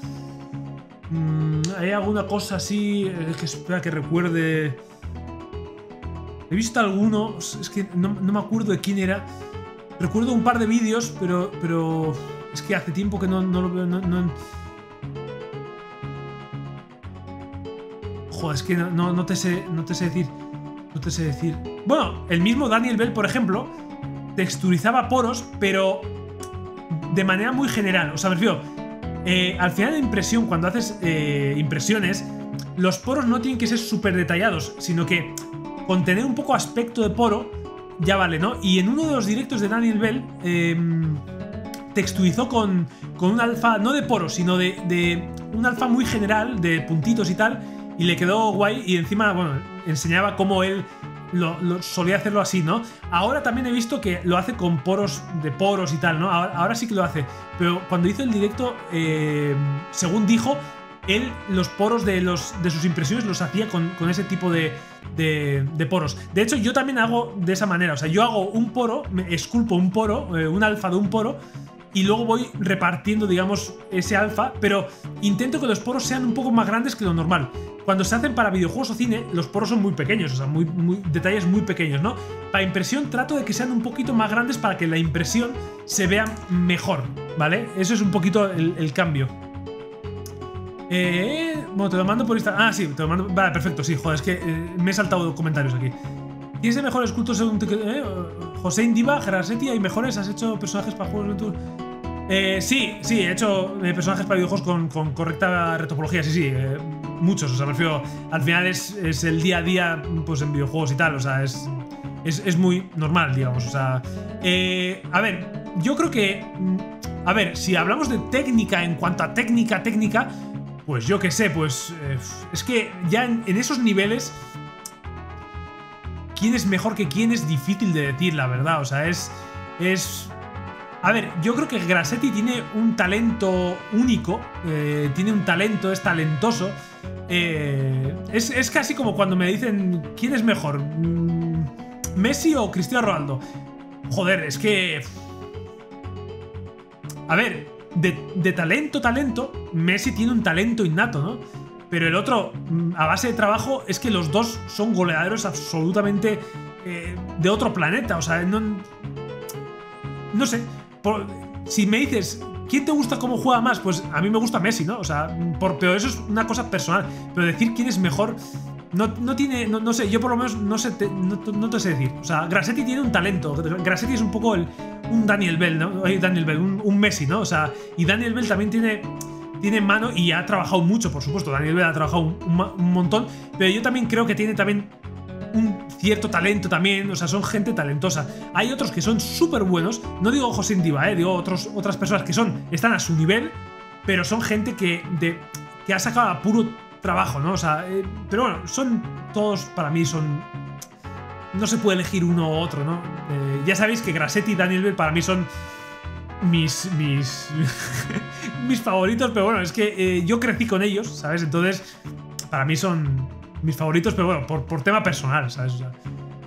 Mm, hay alguna cosa así que espera que recuerde... He visto algunos, es que no, me acuerdo de quién era. Recuerdo un par de vídeos, pero, pero es que hace tiempo que no, lo veo. No, Joder, es que no, te sé, no te sé decir. No te sé decir. Bueno, el mismo Daniel Bell, por ejemplo, texturizaba poros, pero de manera muy general. O sea, me refiero, eh, al final de impresión, cuando haces eh, impresiones, los poros no tienen que ser súper detallados, sino que con tener un poco aspecto de poro, ya vale, ¿no? Y en uno de los directos de Daniel Bell, em, texturizó con, con un alfa, no de poro, sino de, un alfa muy general, de puntitos y tal, y le quedó guay, y encima, bueno, enseñaba cómo él solía hacerlo así, ¿no? Ahora también he visto que lo hace con poros de poros y tal, ¿no? Ahora, sí que lo hace. Pero cuando hizo el directo, em, según dijo, él los poros de, los, de sus impresiones los hacía con, ese tipo de, de, poros. De hecho, yo también hago de esa manera. O sea, yo hago un poro, me esculpo un poro, eh, un alfa de un poro, y luego voy repartiendo, digamos, ese alfa, pero intento que los poros sean un poco más grandes que lo normal. Cuando se hacen para videojuegos o cine, los poros son muy pequeños, o sea, muy, detalles muy pequeños, ¿no? Para impresión trato de que sean un poquito más grandes para que la impresión se vea mejor, ¿vale? Eso es un poquito el cambio. Eh, bueno, te lo mando por Instagram. Ah, sí, te lo mando. Vale, perfecto, sí, joder, es que eh, me he saltado comentarios aquí. ¿Tienes el mejor escultor según te, eh? José Indiva, Gerasetti, ¿hay mejores? ¿Has hecho personajes para juegos de Eh, sí, sí, he hecho eh, personajes para videojuegos con, correcta retopología, sí, sí, eh, muchos, o sea, me refiero, al final es, es, el día a día, pues en videojuegos y tal, o sea, es, es, es muy normal, digamos, o sea, a ver, yo creo que, mm, a ver, si hablamos de técnica en cuanto a técnica, técnica, pues yo qué sé, pues eh, es que ya en, esos niveles, quién es mejor que quién es difícil de decir, la verdad. O sea, es... es a ver, yo creo que Grassetti tiene un talento único, eh, tiene un talento, es talentoso. Eh, es, es, casi como cuando me dicen, ¿quién es mejor? Mm, ¿Messi o Cristiano Ronaldo? Joder, es que... A ver, de, talento, talento, Messi tiene un talento innato, ¿no? Pero el otro, mm, a base de trabajo, es que los dos son goleadores absolutamente eh, de otro planeta. O sea, no. No sé. si me dices, ¿quién te gusta cómo juega más? Pues a mí me gusta Messi, ¿no? O sea, por, pero eso es una cosa personal. Pero decir quién es mejor no, tiene, no, sé, yo por lo menos no sé, te, no, te sé decir. O sea, Grassetti tiene un talento. Grassetti es un poco el, un Daniel Bell, ¿no? Daniel Bell, un, Messi, ¿no? O sea, y Daniel Bell también tiene, tiene mano y ha trabajado mucho, por supuesto. Daniel Bell ha trabajado un, montón, pero yo también creo que tiene también un cierto talento también, o sea, son gente talentosa. Hay otros que son súper buenos, no digo José Indiva, eh, digo otros, otras personas que son, están a su nivel, pero son gente que, de, que ha sacado a puro trabajo, ¿no? O sea, eh, pero bueno, son todos para mí son... No se puede elegir uno u otro, ¿no? Eh, ya sabéis que Grassetti y Daniel Bell para mí son mis, mis, [LAUGHS] mis favoritos, pero bueno, es que eh, yo crecí con ellos, ¿sabes? Entonces, para mí son, mis favoritos, pero bueno, por, por tema personal, ¿sabes? O sea,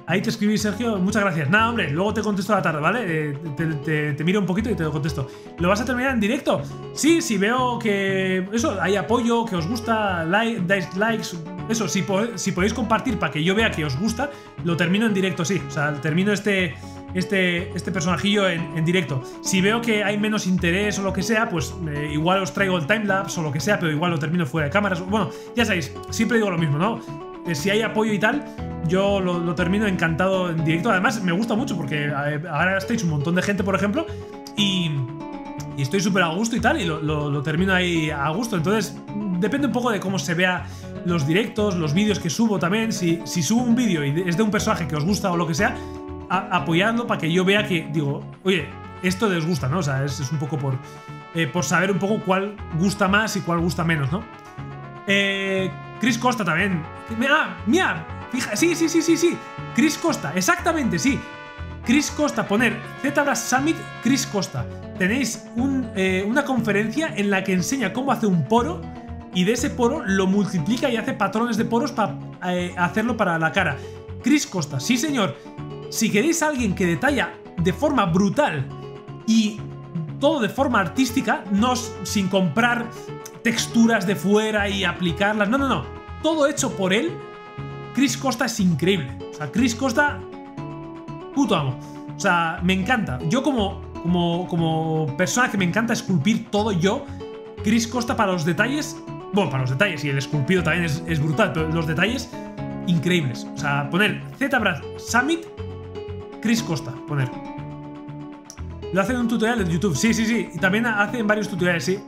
ahí te escribí, Sergio, muchas gracias. Nada, hombre, luego te contesto a la tarde, ¿vale? Eh, te, miro un poquito y te lo contesto. ¿Lo vas a terminar en directo? Sí, si veo que eso, hay apoyo, que os gusta, like, dais likes, eso, si, si podéis compartir para que yo vea que os gusta, lo termino en directo, sí. O sea, termino este, este, este personajillo en, en directo. Si veo que hay menos interés o lo que sea, pues eh, igual os traigo el timelapse o lo que sea, pero igual lo termino fuera de cámaras. Bueno, ya sabéis, siempre digo lo mismo, ¿no? Eh, si hay apoyo y tal, yo lo, termino encantado en directo. Además, me gusta mucho porque ahora estáis un montón de gente, por ejemplo, y, y estoy súper a gusto y tal, y lo, termino ahí a gusto. Entonces, depende un poco de cómo se vea los directos, los vídeos que subo también. Si, subo un vídeo y es de un personaje que os gusta o lo que sea, a- apoyadlo para que yo vea que, digo, oye, esto les gusta, ¿no? O sea, es, es un poco por, eh, por saber un poco cuál gusta más y cuál gusta menos, ¿no? Eh, Chris Costa también. Ah, mira, sí, sí, sí, sí, sí. Chris Costa, exactamente, sí. Chris Costa, poner ZBrush Summit Chris Costa. Tenéis eh, una conferencia en la que enseña cómo hace un poro y de ese poro lo multiplica y hace patrones de poros para hacerlo para la cara. Chris Costa, sí señor. Si queréis a alguien que detalla de forma brutal y todo de forma artística, no sin comprar texturas de fuera y aplicarlas, no, no, no. Todo hecho por él. Chris Costa es increíble. O sea, Chris Costa puto amo. O sea, me encanta. Yo como, como, como persona que me encanta esculpir todo yo, Chris Costa para los detalles, bueno, para los detalles, y el esculpido también es, brutal, pero los detalles, increíbles. O sea, poner ZBrush Summit, Chris Costa, poner. Lo hace en un tutorial de YouTube, sí, sí, sí. Y también hace en varios tutoriales, sí.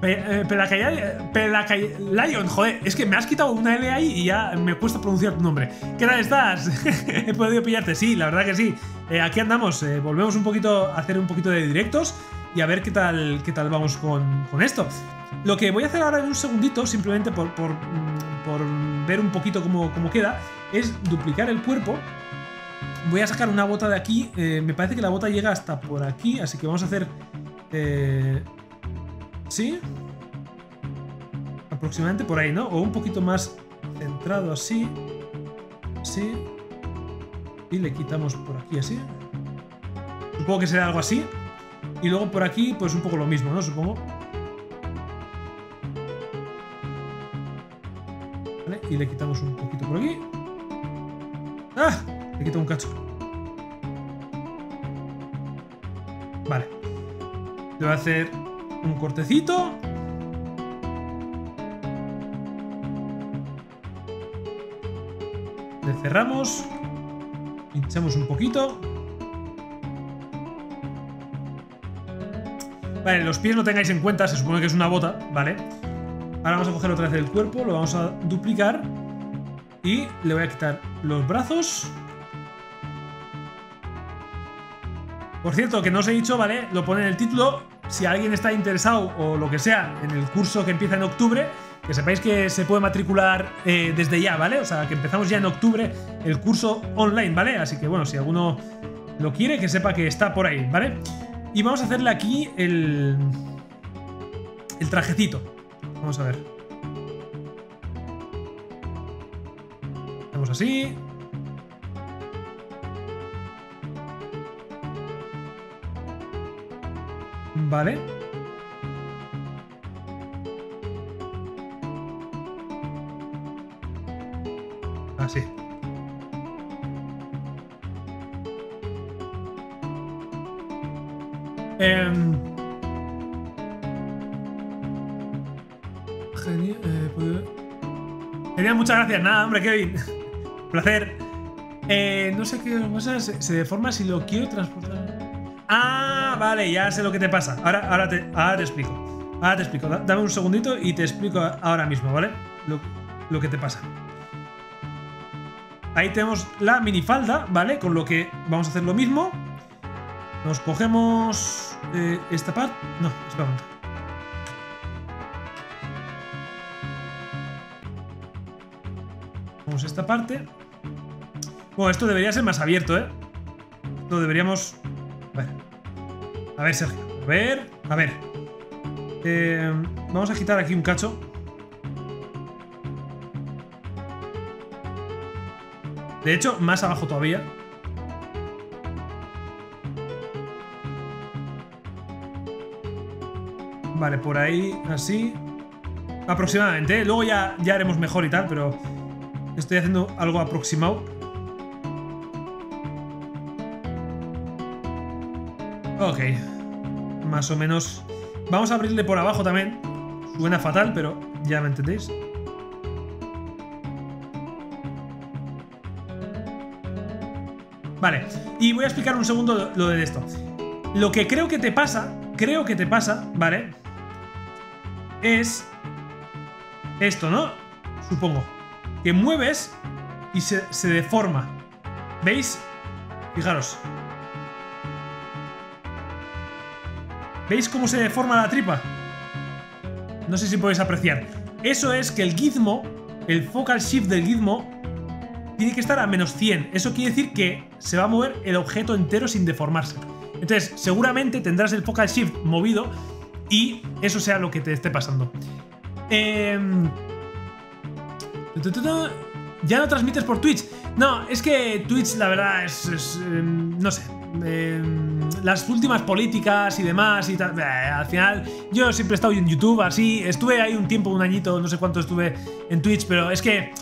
Pe- eh, Pelacay- Pelacay- Lion, joder, es que me has quitado una L ahí y ya me cuesta pronunciar tu nombre. ¿Qué tal estás? [LAUGHS] He podido pillarte, sí, la verdad que sí. Eh, aquí andamos, eh, volvemos un poquito a hacer un poquito de directos y a ver qué tal, qué tal vamos con, con esto. Lo que voy a hacer ahora en un segundito, simplemente por, por, mm, por ver un poquito cómo, cómo queda, es duplicar el cuerpo. Voy a sacar una bota de aquí. me parece que la bota llega hasta por aquí, así que vamos a hacer. eh, ¿Sí? Aproximadamente por ahí, ¿no? O un poquito más centrado así. Sí. Y le quitamos por aquí así. Supongo que será algo así. Y luego por aquí, pues un poco lo mismo, ¿no? Supongo. Vale, y le quitamos un poquito por aquí. ¡Ah! Le quito un cacho. Vale. Le voy a hacer un cortecito. Le cerramos. Pinchamos un poquito. Vale, los pies no tengáis en cuenta, se supone que es una bota, ¿vale? Ahora vamos a coger otra vez el cuerpo, lo vamos a duplicar. Y le voy a quitar los brazos. Por cierto, que no os he dicho, ¿vale? Lo pone en el título. Si alguien está interesado o lo que sea en el curso que empieza en octubre, que sepáis que se puede matricular eh, desde ya, ¿vale? O sea, que empezamos ya en octubre el curso online, ¿vale? Así que bueno, si alguno lo quiere, que sepa que está por ahí, ¿vale? Y vamos a hacerle aquí el, el trajecito. Vamos a ver. Hacemos así. Vale. Así. Em, Genial, eh, Genial, muchas gracias. Nada, hombre, Kevin. [LAUGHS] Placer. Eh, no sé qué pasa, se, se deforma si lo quiero transportar. Ah, vale, ya sé lo que te pasa. Ahora, ahora, te, ahora te explico. Ahora te explico. Da- Dame un segundito y te explico ahora mismo, ¿vale? Lo, lo que te pasa. Ahí tenemos la minifalda, ¿vale? Con lo que vamos a hacer lo mismo. Nos cogemos eh, esta parte. No, espera un momento. Esta parte. Bueno, esto debería ser más abierto, ¿eh? Lo deberíamos... A ver. Sergio. A ver. A ver. Eh, vamos a quitar aquí un cacho. De hecho, más abajo todavía. Vale, por ahí, así. Aproximadamente, ¿eh? Luego ya, ya haremos mejor y tal, pero estoy haciendo algo aproximado. Ok. Más o menos. Vamos a abrirle por abajo también. Suena fatal, pero ya me entendéis. Vale, y voy a explicar un segundo lo de esto. Lo que creo que te pasa, creo que te pasa, ¿vale? Es esto, ¿no? Supongo. Que mueves y se, se deforma. ¿Veis? Fijaros. ¿Veis cómo se deforma la tripa? No sé si podéis apreciar. Eso es que el gizmo, el focal shift del gizmo, tiene que estar a menos 100. Eso quiere decir que se va a mover el objeto entero sin deformarse. Entonces, seguramente tendrás el focal shift movido y eso sea lo que te esté pasando. Em, ya no transmites por Twitch. No, es que Twitch, la verdad, es. Em, no sé. Em, las últimas políticas y demás y tal. al final, yo siempre he estado en YouTube así. Estuve ahí un tiempo, un añito, no sé cuánto estuve en Twitch, pero es que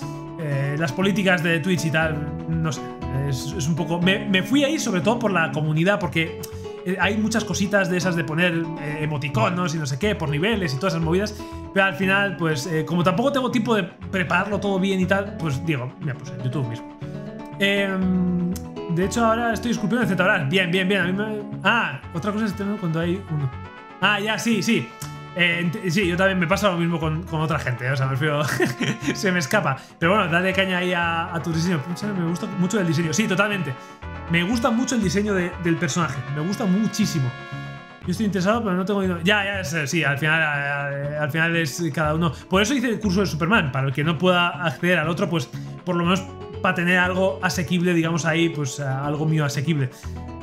eh, las políticas de Twitch y tal, no sé, es, un poco... Me, fui ahí sobre todo por la comunidad, porque eh, hay muchas cositas de esas de poner eh, emoticonos y no sé qué, por niveles y todas esas movidas, pero al final, pues, como tampoco tengo tiempo de prepararlo todo bien y tal, pues digo, mira, pues en YouTube mismo. Em, de hecho, ahora estoy esculpiendo el Z Bien, bien, bien. A mí me... Ah, otra cosa es cuando hay uno. Ah, ya, sí, sí. Eh, sí, yo también me pasa lo mismo con, otra gente, ¿eh? o sea, me refiero. [LAUGHS] se me escapa. Pero bueno, dale caña ahí a, tu diseño. Me gusta mucho el diseño. Sí, totalmente. Me gusta mucho el diseño del personaje. Me gusta muchísimo. Yo estoy interesado, pero no tengo Ya, ya, sí, al final, al final es cada uno. Por eso hice el curso de Superman, para el que no pueda acceder al otro, pues por lo menos para tener algo asequible, digamos ahí, pues algo mío asequible.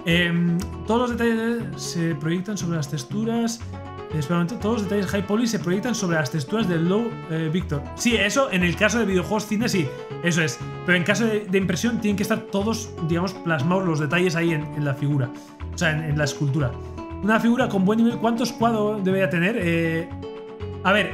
Em, todos los detalles se proyectan sobre las texturas, Especialmente todos los detalles high poly se proyectan sobre las texturas del Low eh, Victor. Sí, eso en el caso de videojuegos cine sí, eso es. Pero en caso de, impresión tienen que estar todos, digamos, plasmados los detalles ahí en, la figura. O sea, en, la escultura. Una figura con buen nivel, ¿cuántos cuadros debería tener? Eh, a ver,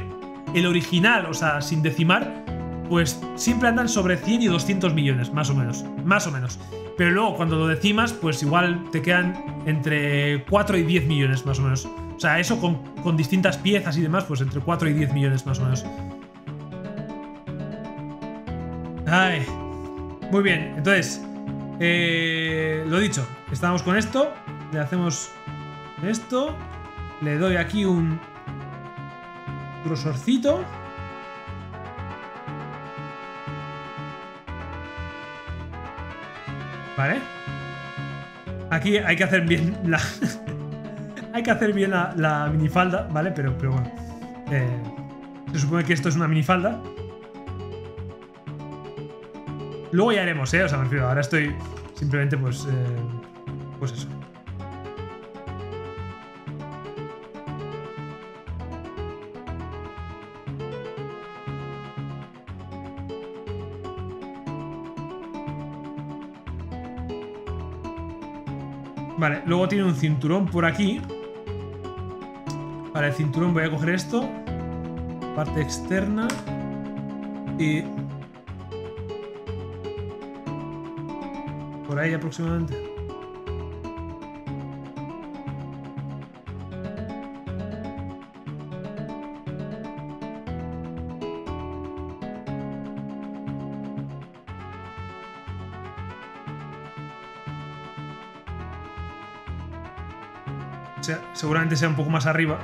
el original, o sea, sin decimar, pues siempre andan sobre 100 y 200 millones, más o menos. Más o menos. Pero luego, cuando lo decimas, pues igual te quedan entre 4 y 10 millones, más o menos. O sea, eso con, distintas piezas y demás, pues entre 4 y 10 millones, más o menos. Ay. Muy bien, entonces, eh, lo dicho, estamos con esto, le hacemos esto, le doy aquí un grosorcito. ¿Vale? Aquí hay que hacer bien la... [LAUGHS] hay que hacer bien la, minifalda, ¿vale? Pero, pero bueno. Eh, se supone que esto es una minifalda. Luego ya haremos, ¿eh? O sea, me refiero, ahora estoy simplemente pues... Eh, pues eso. Vale, luego tiene un cinturón por aquí. Para el cinturón voy a coger esto. Parte externa. Y... Por ahí aproximadamente. Seguramente sea un poco más arriba.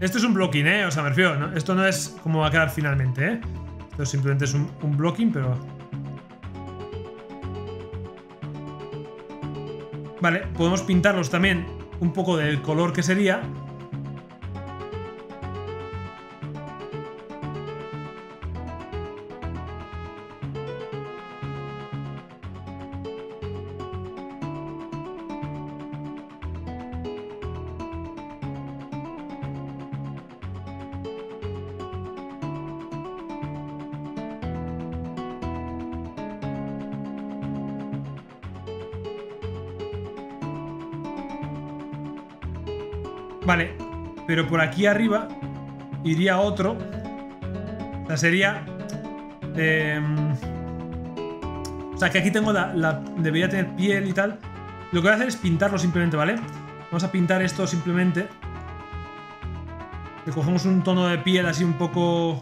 Esto es un blocking, ¿eh? O sea, me refiero, esto no es como va a quedar finalmente, ¿eh? Esto simplemente es un, un blocking, pero... Vale, podemos pintarlos también un poco del color que sería. Pero por aquí arriba iría otro. O sea, sería... Em, o sea, que aquí tengo la, la... Debería tener piel y tal. Lo que voy a hacer es pintarlo simplemente, ¿vale? Vamos a pintar esto simplemente. Le cogemos un tono de piel así un poco...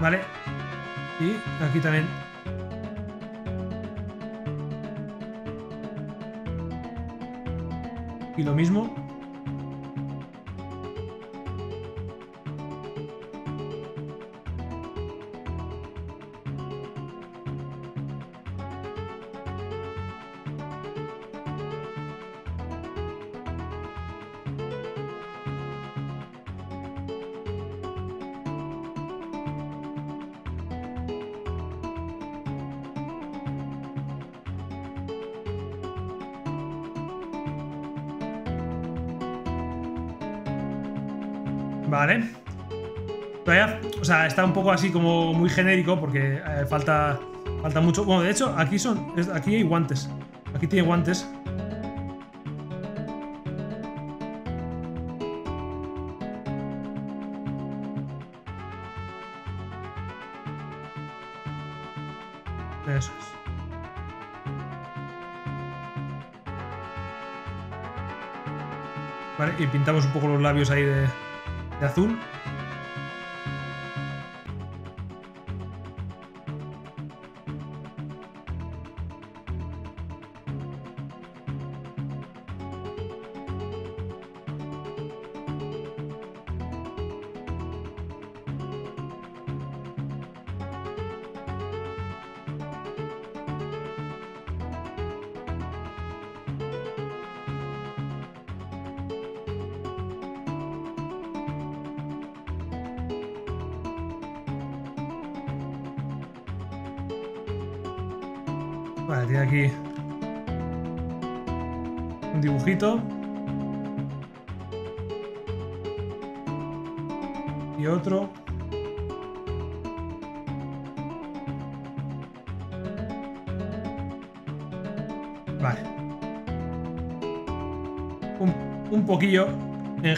Vale. Y aquí también. Y lo mismo. Está un poco así como muy genérico porque eh, falta, falta mucho. Bueno, de hecho, aquí son, aquí hay guantes. Aquí tiene guantes. Eso es. Vale, y pintamos un poco los labios ahí de, de azul.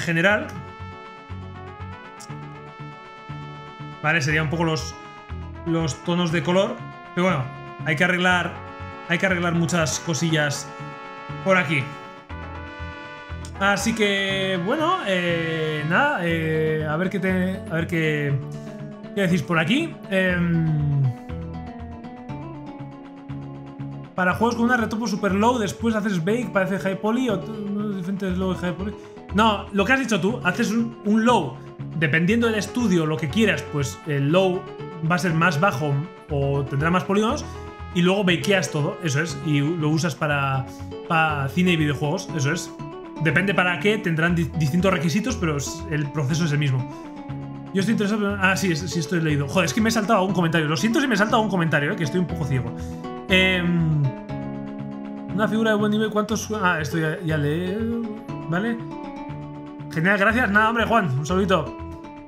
General. Vale, serían un poco los, los tonos de color. Pero bueno, hay que arreglar hay que arreglar muchas cosillas por aquí. Así que, bueno, eh, nada, eh, a ver qué te, a ver qué, qué decís por aquí. Em, para juegos con una retopo super low, después haces bake, parece high poly o diferentes low y high poly. No, lo que has dicho tú, haces un, low, dependiendo del estudio, lo que quieras, pues el low va a ser más bajo o tendrá más polígonos y luego bakeas todo, eso es, y lo usas para, cine y videojuegos, eso es. Depende para qué, tendrán distintos requisitos, pero el proceso es el mismo. Yo estoy interesado. Ah, sí, sí, estoy leído. Joder, es que me he saltado un comentario. Lo siento si me he saltado un comentario, eh, que estoy un poco ciego. Eh, una figura de buen nivel, ¿cuántos.? Ah, esto ya, ya leí. ¿Vale? Genial, gracias. Nada, hombre, Juan, un saludito.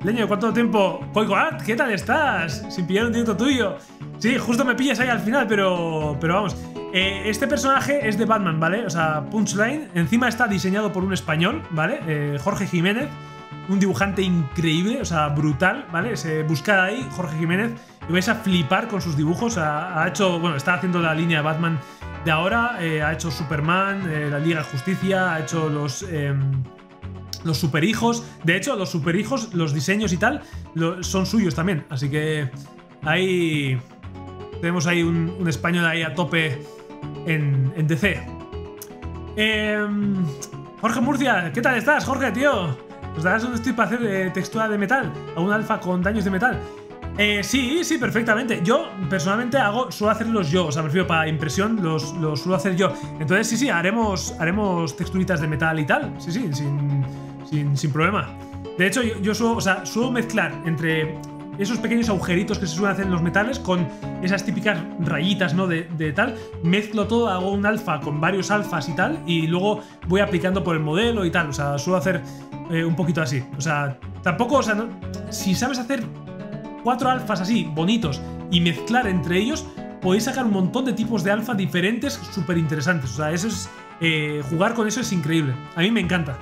Leño, ¿cuánto tiempo? Koikoat, ¿qué tal estás? Sin pillar un directo tuyo. Sí, justo me pillas ahí al final, pero, pero vamos. Eh, este personaje es de Batman, ¿vale? O sea, Punchline. Encima está diseñado por un español, ¿vale? Eh, Jorge Jiménez. Un dibujante increíble, o sea, brutal, ¿vale? Se busca ahí, Jorge Jiménez. Y vais a flipar con sus dibujos. Ha, hecho, bueno, está haciendo la línea de Batman de ahora. Eh, ha hecho Superman, la Liga de Justicia, ha hecho los em, los superhijos. De hecho, los superhijos, los diseños y tal, son suyos también. Así que ahí tenemos ahí un, español ahí a tope en, DC. Em, Jorge Murcia, ¿qué tal estás, Jorge, tío? ¿Nos darás un estoy para hacer textura de metal? ¿A un alfa con daños de metal? Eh, sí, sí, perfectamente. Yo personalmente hago, suelo hacerlos yo, o sea, prefiero para impresión los, los, suelo hacer yo. Entonces, sí, sí, haremos, haremos texturitas de metal y tal. Sí, sí, sin, sin, problema. De hecho, yo, yo suelo, o sea, suelo mezclar entre esos pequeños agujeritos que se suelen hacer en los metales con esas típicas rayitas, ¿no? De, tal. Mezclo todo, hago un alfa con varios alfas y tal, y luego voy aplicando por el modelo y tal. O sea, suelo hacer eh, un poquito así. O sea, tampoco, o sea, si sabes hacer cuatro alfas así, bonitos, y mezclar entre ellos, podéis sacar un montón de tipos de alfa diferentes súper interesantes. O sea, eso es. Eh, jugar con eso es increíble. A mí me encanta.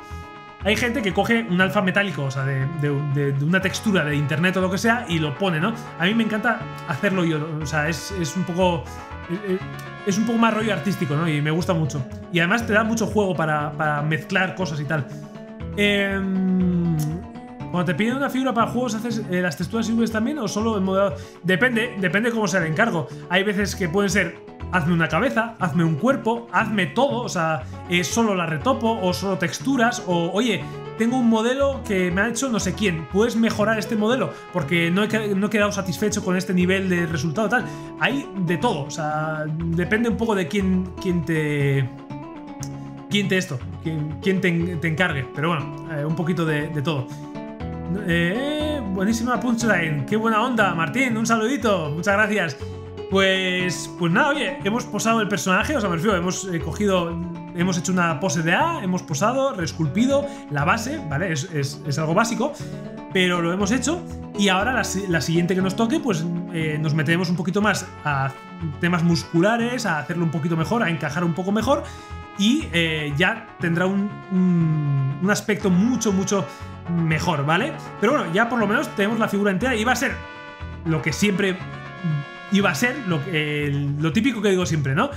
Hay gente que coge un alfa metálico, o sea, de, una textura de internet o lo que sea, y lo pone, ¿no? A mí me encanta hacerlo yo. O sea, es, un poco. Eh, eh, es un poco más rollo artístico, ¿no? Y me gusta mucho. Y además te da mucho juego para, mezclar cosas y tal. Em, cuando te piden una figura para juegos, ¿haces eh, las texturas simples también o solo en modo...? Depende, depende cómo sea el encargo. Hay veces que pueden ser, hazme una cabeza, hazme un cuerpo, hazme todo, o sea, eh, solo la retopo o solo texturas, o oye, tengo un modelo que me ha hecho no sé quién, ¿puedes mejorar este modelo? Porque no he, no he quedado satisfecho con este nivel de resultado tal. Hay de todo, o sea, depende un poco de quién, quién te... ¿Quién te esto? ¿Quién, te, encargue? Pero bueno, eh, un poquito de todo. Eh, buenísima punchline. Qué buena onda, Martín. Un saludito. Muchas gracias. Pues, pues nada, oye, hemos posado el personaje, o sea, me hemos eh, cogido, hemos hecho una pose de A, hemos posado, reesculpido la base, ¿vale? Es, algo básico, pero lo hemos hecho y ahora la, siguiente que nos toque, pues eh, nos metemos un poquito más a temas musculares, a hacerlo un poquito mejor, a encajar un poco mejor y eh, ya tendrá un, un aspecto mucho, mucho mejor, ¿vale? Pero bueno, ya por lo menos tenemos la figura entera y va a ser lo que siempre iba a ser lo, lo típico que digo siempre, ¿no?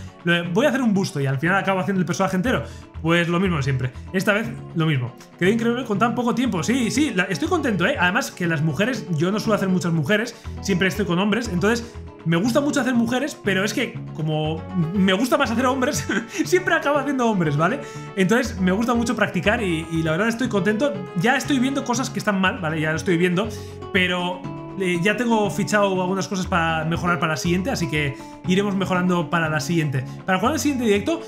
Voy a hacer un busto y al final acabo haciendo el personaje entero. Pues lo mismo siempre. Esta vez lo mismo. Quedó increíble con tan poco tiempo. Sí, sí, estoy contento, ¿eh? Además que las mujeres, yo no suelo hacer muchas mujeres, siempre estoy con hombres, entonces me gusta mucho hacer mujeres, pero es que como me gusta más hacer hombres, [LAUGHS] siempre acabo haciendo hombres, ¿vale? Entonces me gusta mucho practicar y, y, la verdad estoy contento. Ya estoy viendo cosas que están mal, ¿vale? Ya lo estoy viendo, pero eh, ya tengo fichado algunas cosas para mejorar para la siguiente, así que iremos mejorando para la siguiente. ¿Para cuándo el siguiente directo?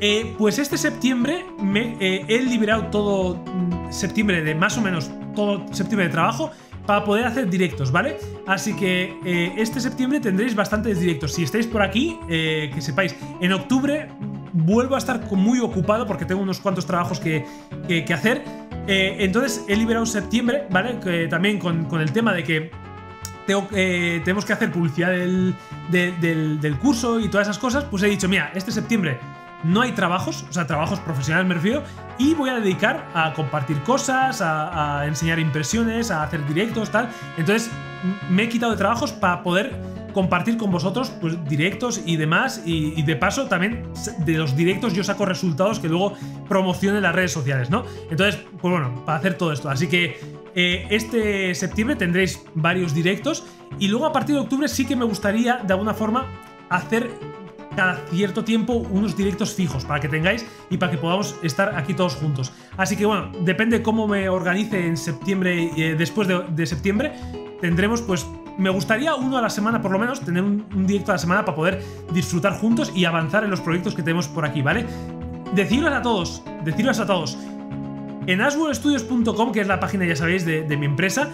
Eh, pues este septiembre eh, he liberado todo mm, septiembre de más o menos todo septiembre de trabajo para poder hacer directos, ¿vale? Así que este septiembre tendréis bastantes directos. Si estáis por aquí, que sepáis, en octubre vuelvo a estar muy ocupado porque tengo unos cuantos trabajos que, hacer. entonces he liberado septiembre, ¿vale? también con, con el tema de que eh, tenemos que hacer publicidad del, curso y todas esas cosas, pues he dicho, mira, este septiembre no hay trabajos, o sea, trabajos profesionales me refiero, y voy a dedicar a compartir cosas, a, enseñar impresiones, a hacer directos, tal. Entonces, me he quitado de trabajos para poder compartir con vosotros pues, directos y demás. Y, de paso, también de los directos yo saco resultados que luego promocionen en las redes sociales, ¿no? Entonces, pues bueno, para hacer todo esto. Así que eh, este septiembre tendréis varios directos y luego a partir de octubre sí que me gustaría de alguna forma hacer cada cierto tiempo unos directos fijos para que tengáis y para que podamos estar aquí todos juntos. Así que bueno, depende cómo me organice en septiembre, eh, después de, septiembre, tendremos pues... Me gustaría uno a la semana por lo menos, tener un, un directo a la semana para poder disfrutar juntos y avanzar en los proyectos que tenemos por aquí, ¿vale? Deciros a todos, deciros a todos, en asworstudios.com, que es la página, ya sabéis, de, mi empresa,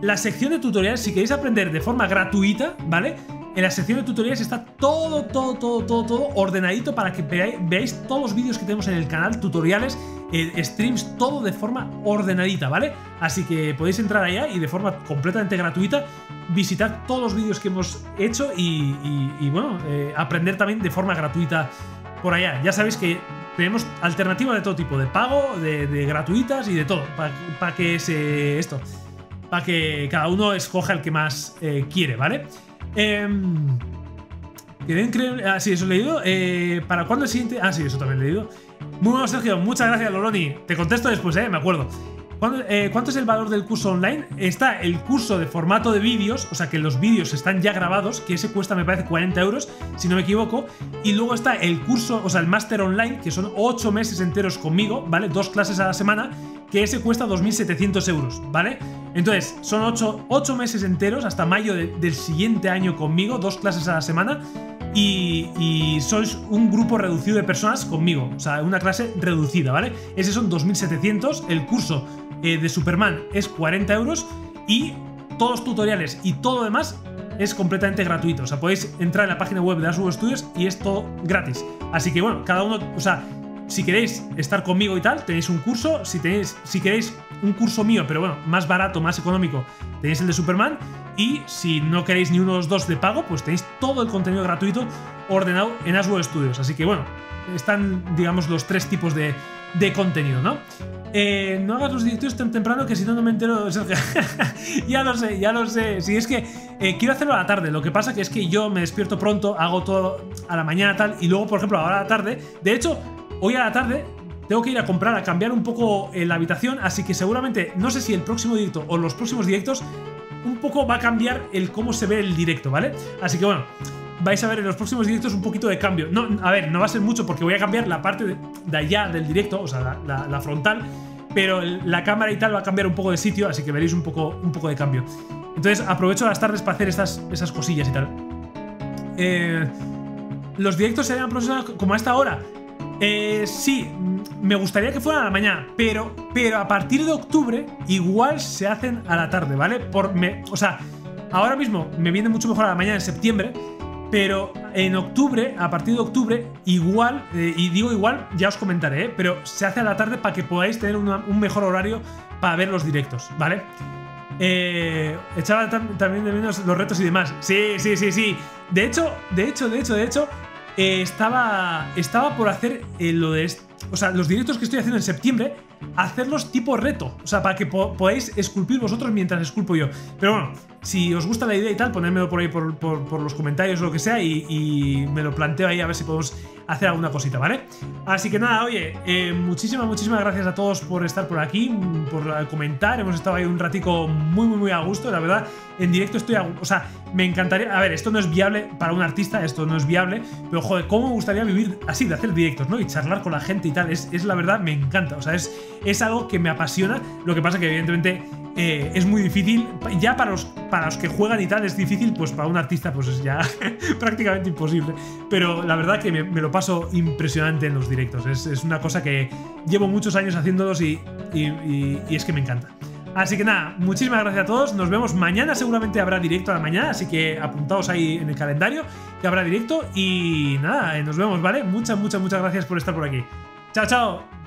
la sección de tutoriales, si queréis aprender de forma gratuita, ¿vale? En la sección de tutoriales está todo, todo, todo, todo, todo ordenadito para que veáis, todos los vídeos que tenemos en el canal, tutoriales, eh, streams, todo de forma ordenadita, ¿vale? Así que podéis entrar allá y de forma completamente gratuita visitar todos los vídeos que hemos hecho y, bueno, eh, aprender también de forma gratuita por allá. Ya sabéis que tenemos alternativas de todo tipo, de pago, de, gratuitas y de todo, para que se. esto. Para que cada uno escoja el que más eh, quiere, ¿vale? Eh, increíble. Ah, sí, eso he leído. Eh, ¿Para cuándo el siguiente? Ah, sí, eso también he leído. Muy bueno, Sergio. Muchas gracias, Loloni. Te contesto después, ¿eh? Me acuerdo. Eh, ¿Cuánto es el valor del curso online? Está el curso de formato de vídeos, o sea que los vídeos están ya grabados, que ese cuesta me parece 40 euros, si no me equivoco. Y luego está el curso, o sea, el máster online, que son 8 meses enteros conmigo, ¿vale? Dos clases a la semana, que ese cuesta 2.700 euros, ¿vale? Entonces, son 8, meses enteros hasta mayo del siguiente año conmigo, dos clases a la semana. Y, y, sois un grupo reducido de personas conmigo, o sea, una clase reducida, ¿vale? Ese son 2.700, el curso eh, de Superman es 40 euros y todos los tutoriales y todo lo demás es completamente gratuito. O sea, podéis entrar en la página web de Asubo Studios y es todo gratis. Así que bueno, cada uno, o sea, si queréis estar conmigo y tal, tenéis un curso. Si, tenéis, si queréis un curso mío, pero bueno, más barato, más económico, tenéis el de Superman. Y si no queréis ni uno de los dos de pago, pues tenéis todo el contenido gratuito ordenado en Aswell Studios. Así que bueno, están, digamos, los tres tipos de, de contenido, ¿no? Eh, no hagas los directos tan temprano que si no, no me entero. [LAUGHS] ya lo sé, ya lo sé. Si es que eh, quiero hacerlo a la tarde. Lo que pasa que es que yo me despierto pronto, hago todo a la mañana tal, y luego, por ejemplo, ahora a la tarde. De hecho, hoy a la tarde tengo que ir a comprar, a cambiar un poco eh, la habitación, así que seguramente, no sé si el próximo directo o los próximos directos, un poco va a cambiar el cómo se ve el directo, ¿vale? Así que bueno, vais a ver en los próximos directos un poquito de cambio. No, a ver, no va a ser mucho porque voy a cambiar la parte de, allá del directo, o sea, la, frontal, pero la cámara y tal va a cambiar un poco de sitio, así que veréis un poco, un poco de cambio. Entonces aprovecho las tardes para hacer estas, esas cosillas y tal. Eh, los directos serían como a esta hora. Eh, sí, me gustaría que fueran a la mañana, pero, pero a partir de octubre igual se hacen a la tarde, ¿vale? Por me, o sea, ahora mismo me viene mucho mejor a la mañana en septiembre, pero en octubre, a partir de octubre, igual, eh, y digo igual, ya os comentaré, ¿eh? pero se hace a la tarde para que podáis tener un mejor horario para ver los directos, ¿vale? Eh, echaba también de menos los retos y demás. Sí, sí, sí, sí. De hecho, de hecho, de hecho, de hecho, eh, estaba, estaba por hacer lo de... O sea, los directos que estoy haciendo en septiembre, hacerlos tipo reto. O sea, para que podáis esculpir vosotros mientras esculpo yo. Pero bueno, si os gusta la idea y tal, ponérmelo por ahí por, los comentarios o lo que sea y, me lo planteo ahí a ver si podemos hacer alguna cosita, ¿vale? Así que nada, oye, eh, muchísimas, muchísimas gracias a todos por estar por aquí, por comentar. Hemos estado ahí un ratico muy, muy, muy a gusto, la verdad. En directo estoy a, O sea, me encantaría... A ver, esto no es viable para un artista, esto no es viable, pero joder, ¿cómo me gustaría vivir así, de hacer directos, ¿no? Y charlar con la gente y tal. Es, es la verdad, me encanta. O sea, es, es algo que me apasiona. Lo que pasa que evidentemente eh, es muy difícil. Ya para los, para los que juegan y tal es difícil, pues para un artista pues es ya [LAUGHS] prácticamente imposible. Pero la verdad que me, lo paso impresionante en los directos. Es, una cosa que llevo muchos años haciéndolos y, es que me encanta. Así que nada, muchísimas gracias a todos. Nos vemos mañana. Seguramente habrá directo a la mañana. Así que apuntaos ahí en el calendario que habrá directo. Y nada, nos vemos, ¿vale? Muchas, muchas, muchas gracias por estar por aquí. Chao, chao.